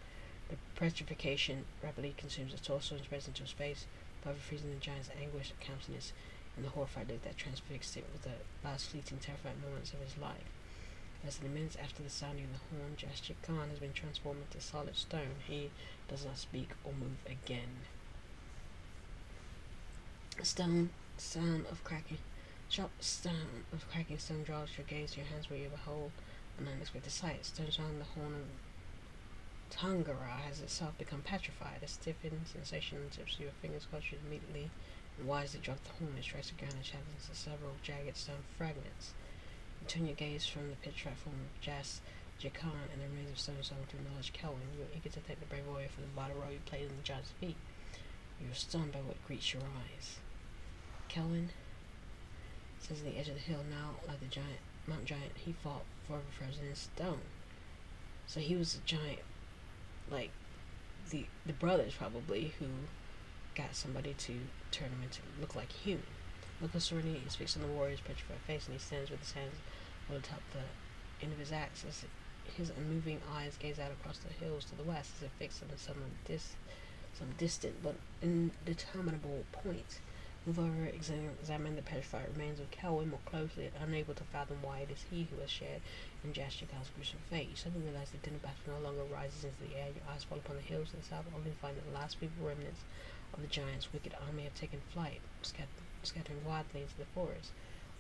The petrification rapidly consumes his torso and spreads into his face, forever freezing the giant's anguished countenance and the horrified look that transfixed it with the last fleeting, terrified moments of his life. Less than minutes after the sounding of the horn, Gesture Khan has been transformed into solid stone. He does not speak or move again. Stone sound of cracking, sharp sound of cracking stone draws your gaze to your hands where you behold an unexpected sight. Stone sound the horn of Tangara has itself become petrified. A stiffened sensation tips your fingers caught you immediately and wisely drop the horn and strikes the ground and shatters into several jagged stone fragments. Turn your gaze from the pitch-black form of Jas Jakan and the remains of Stone Song to acknowledge Kelvin. You are eager to take the brave warrior for the body roll you played in the giant's feet. You are stunned by what greets your eyes. Kelvin says at the edge of the hill, now like the giant mountain giant he fought forever frozen in stone. So he was a giant like the the brothers probably who got somebody to turn him into look like human. Look of serenity is fixed on the warrior's petrified face, and he stands with his hands on the top of the end of his axe as his unmoving eyes gaze out across the hills to the west as if fixed on some dis some distant but indeterminable point. Move over, examine the petrified remains of Kelvin more closely, unable to fathom why it is he who has shared in Jastikal's gruesome fate. You suddenly realize the dinner battle no longer rises into the air. Your eyes fall upon the hills to the south, only to find that the last feeble remnants of the giant's wicked army have taken flight, scattering wildly into the forest.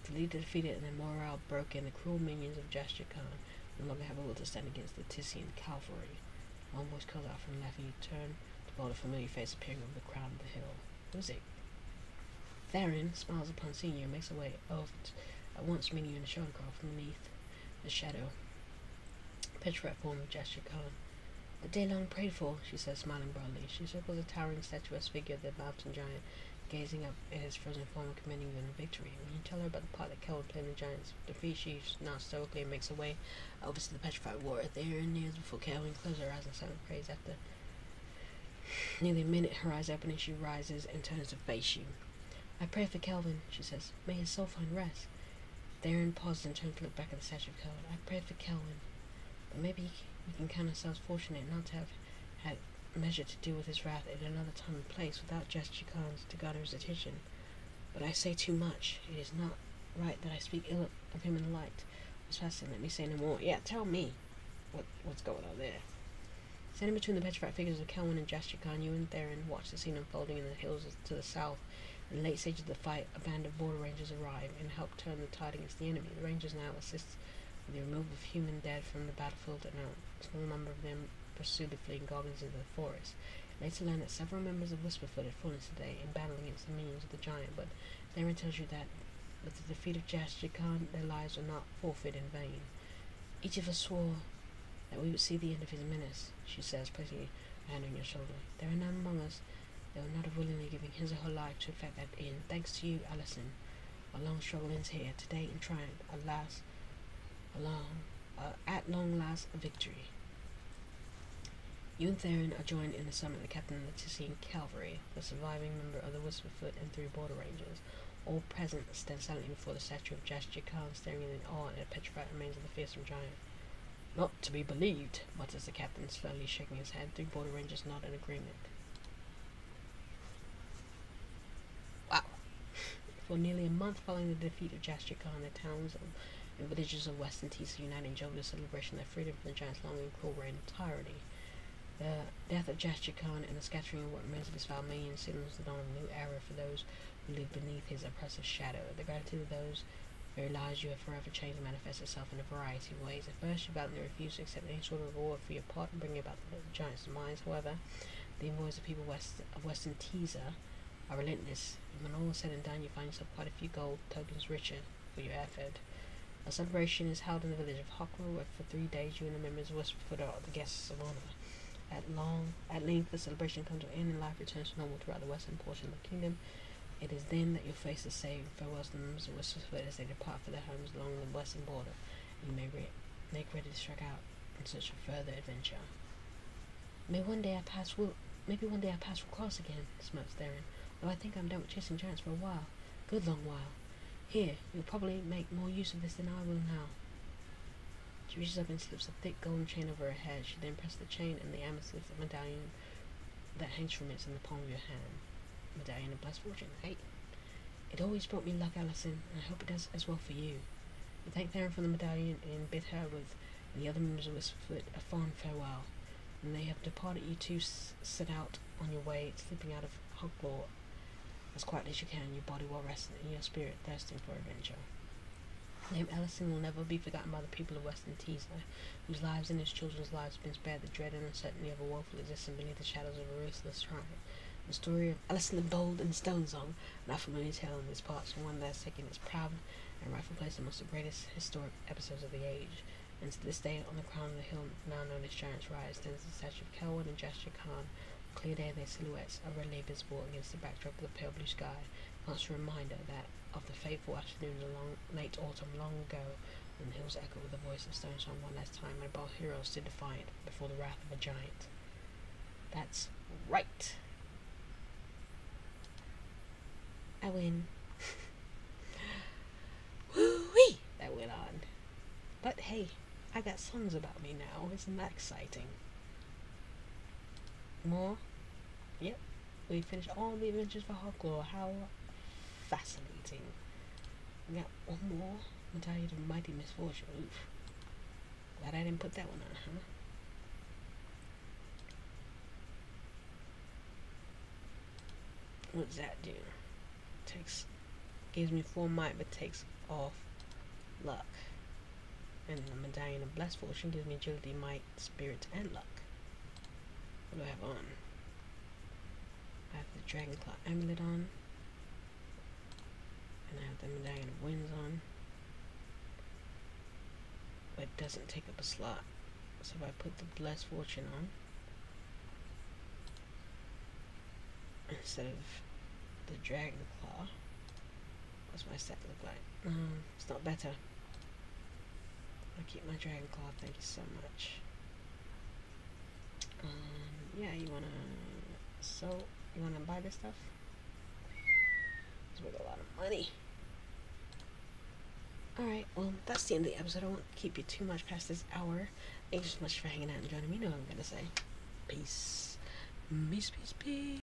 The leader defeated and their morale broken, the cruel minions of Gesture Khan no longer have a will to stand against the Tissian cavalry. One voice calls out from the left, and you turn to behold a familiar face appearing over the crown of the hill. Who is it? Theron smiles upon seeing you and makes a way over at once meeting you in the shoulder crawl from beneath the shadow. Petrified form of Gesture Khan. The day long prayed for, she says, smiling broadly. She circles the towering statuesque figure of the mountain giant, gazing up at his frozen form and commending him in victory. When you tell her about the part that Kelvin played in the giant's defeat, she nods stoically and makes her way over to the petrified warrior. There and kneels before Kelvin, closes her eyes in silent praise. After nearly a minute, her eyes open and she rises and turns to face you. I pray for Kelvin, she says. May his soul find rest. Theron pauses and turns to look back at the statue of Kelvin. I pray for Kelvin. But maybe we can count ourselves fortunate not to have had measure to deal with his wrath at another time and place without Gesture Khan's to garner his attention. But I say too much. It is not right that I speak ill of him in the light. Miss let me say no more. Yeah, tell me what what's going on there. Standing between the petrified figures of Kelvin and Gesture you and Theron watch the scene unfolding in the hills to the south. In the late stage of the fight, a band of border rangers arrive and help turn the tide against the enemy. The rangers now assist with the removal of human dead from the battlefield, and a small number of them pursue the fleeing goblins into the forest. Later learn that several members of Whisperfoot had fallen today in battle against the minions of the giant, but Theron tells you that with the defeat of Gesture Khan, their lives were not forfeit in vain. Each of us swore that we would see the end of his menace, she says, placing a hand on your shoulder. There are none among us that would not have willingly given his or her life to effect that end. Thanks to you, Allison. Our long struggle ends here, today in triumph. Alas, along, uh, At long last, a victory. You and Theron are joined in the summit the captain of the Tissine Cavalry, the surviving member of the Whisperfoot and three border rangers. All present stand silently before the statue of Jascha Khan, staring in awe at the petrified remains of the fearsome giant. Not to be believed, mutters the captain, slowly shaking his head. Three border rangers nod in agreement. Wow. <laughs> For nearly a month following the defeat of Jascha Khan, the towns and villages of Western Tisa unite in joyful celebration of their freedom from the giant's long and cruel reign of tyranny. The death of Jascha Khan and the scattering of what remains of his foul minions signals the dawn of a new era for those who live beneath his oppressive shadow. The gratitude of those very lives you have forever changed manifests itself in a variety of ways. At first, you valiantly refused to accept any sort of reward for your part in bringing about the giant's demise. However, the envoys of people west of Western Tisa are relentless, and when all is said and done, you find yourself quite a few gold tokens richer for your effort. A celebration is held in the village of Hawklor, where for three days you and the members of Westfoot are the guests of honor. At long, at length, the celebration comes to an end, and life returns to normal throughout the western portion of the kingdom. It is then that you'll face the same farewells members of Westfoot as they depart for their homes along the western border. You may re- make ready to strike out in search of further adventure. May one day I pass will maybe one day I pass will cross again, smirks Theron. Though I think I'm done with chasing giants for a while. Good long while. Here, you'll probably make more use of this than I will now. She reaches up and slips a thick golden chain over her head. She then presses the chain and the amethyst medallion that hangs from it in the palm of your hand. Medallion of blessed fortune, hey? It always brought me luck, Allison, and I hope it does as well for you. We thank Theron for the medallion and bid her with the other members of Westfoot a fond farewell. When they have departed, you two set out on your way, slipping out of Hawklor as quietly as you can, your body well rested and your spirit thirsting for adventure. Name Ellison will never be forgotten by the people of Western Teesla, whose lives and his children's lives have been spared the dread and uncertainty of a woeful existence beneath the shadows of a ruthless tribe. The story of Ellison the Bold and Stone Song, an unfamiliar tale in these parts, and one that has taken its proud and rightful place amongst the greatest historic episodes of the age. And to this day, on the crown of the hill now known as Giant's Rise, stands the statue of Kelwood and Jascha Khan. Clear day, their silhouettes are readily visible against the backdrop of the pale blue sky, a constant reminder that of the fateful afternoon of long, late autumn long ago, when the hills echoed with the voice of Stonesong one last time, when bold heroes stood defiant before the wrath of a giant. That's right. I win. <laughs> Woo-wee! That went on. But hey, I got songs about me now. Isn't that exciting? More? Yep. We finished all the adventures for Hawklor. How fascinating. We got one more. Medallion of Mighty Misfortune. Oof. Glad I didn't put that one on, huh? What does that do? Takes gives me four might but takes off luck. And the medallion of blessed fortune gives me agility, might, spirit, and luck. What do I have on? I have the dragon claw amulet on. And I have the medallion of winds on. But it doesn't take up a slot. So if I put the blessed fortune on instead of the dragon claw, what's my set look like? Um, it's not better. I'll keep my dragon claw, thank you so much. Um, yeah, you wanna so you wanna buy this stuff? It's worth a lot of money. Alright, well that's the end of the episode. I won't keep you too much past this hour. Thank you so much for hanging out and joining me. You know what I'm gonna say. Peace. Peace, peace, peace.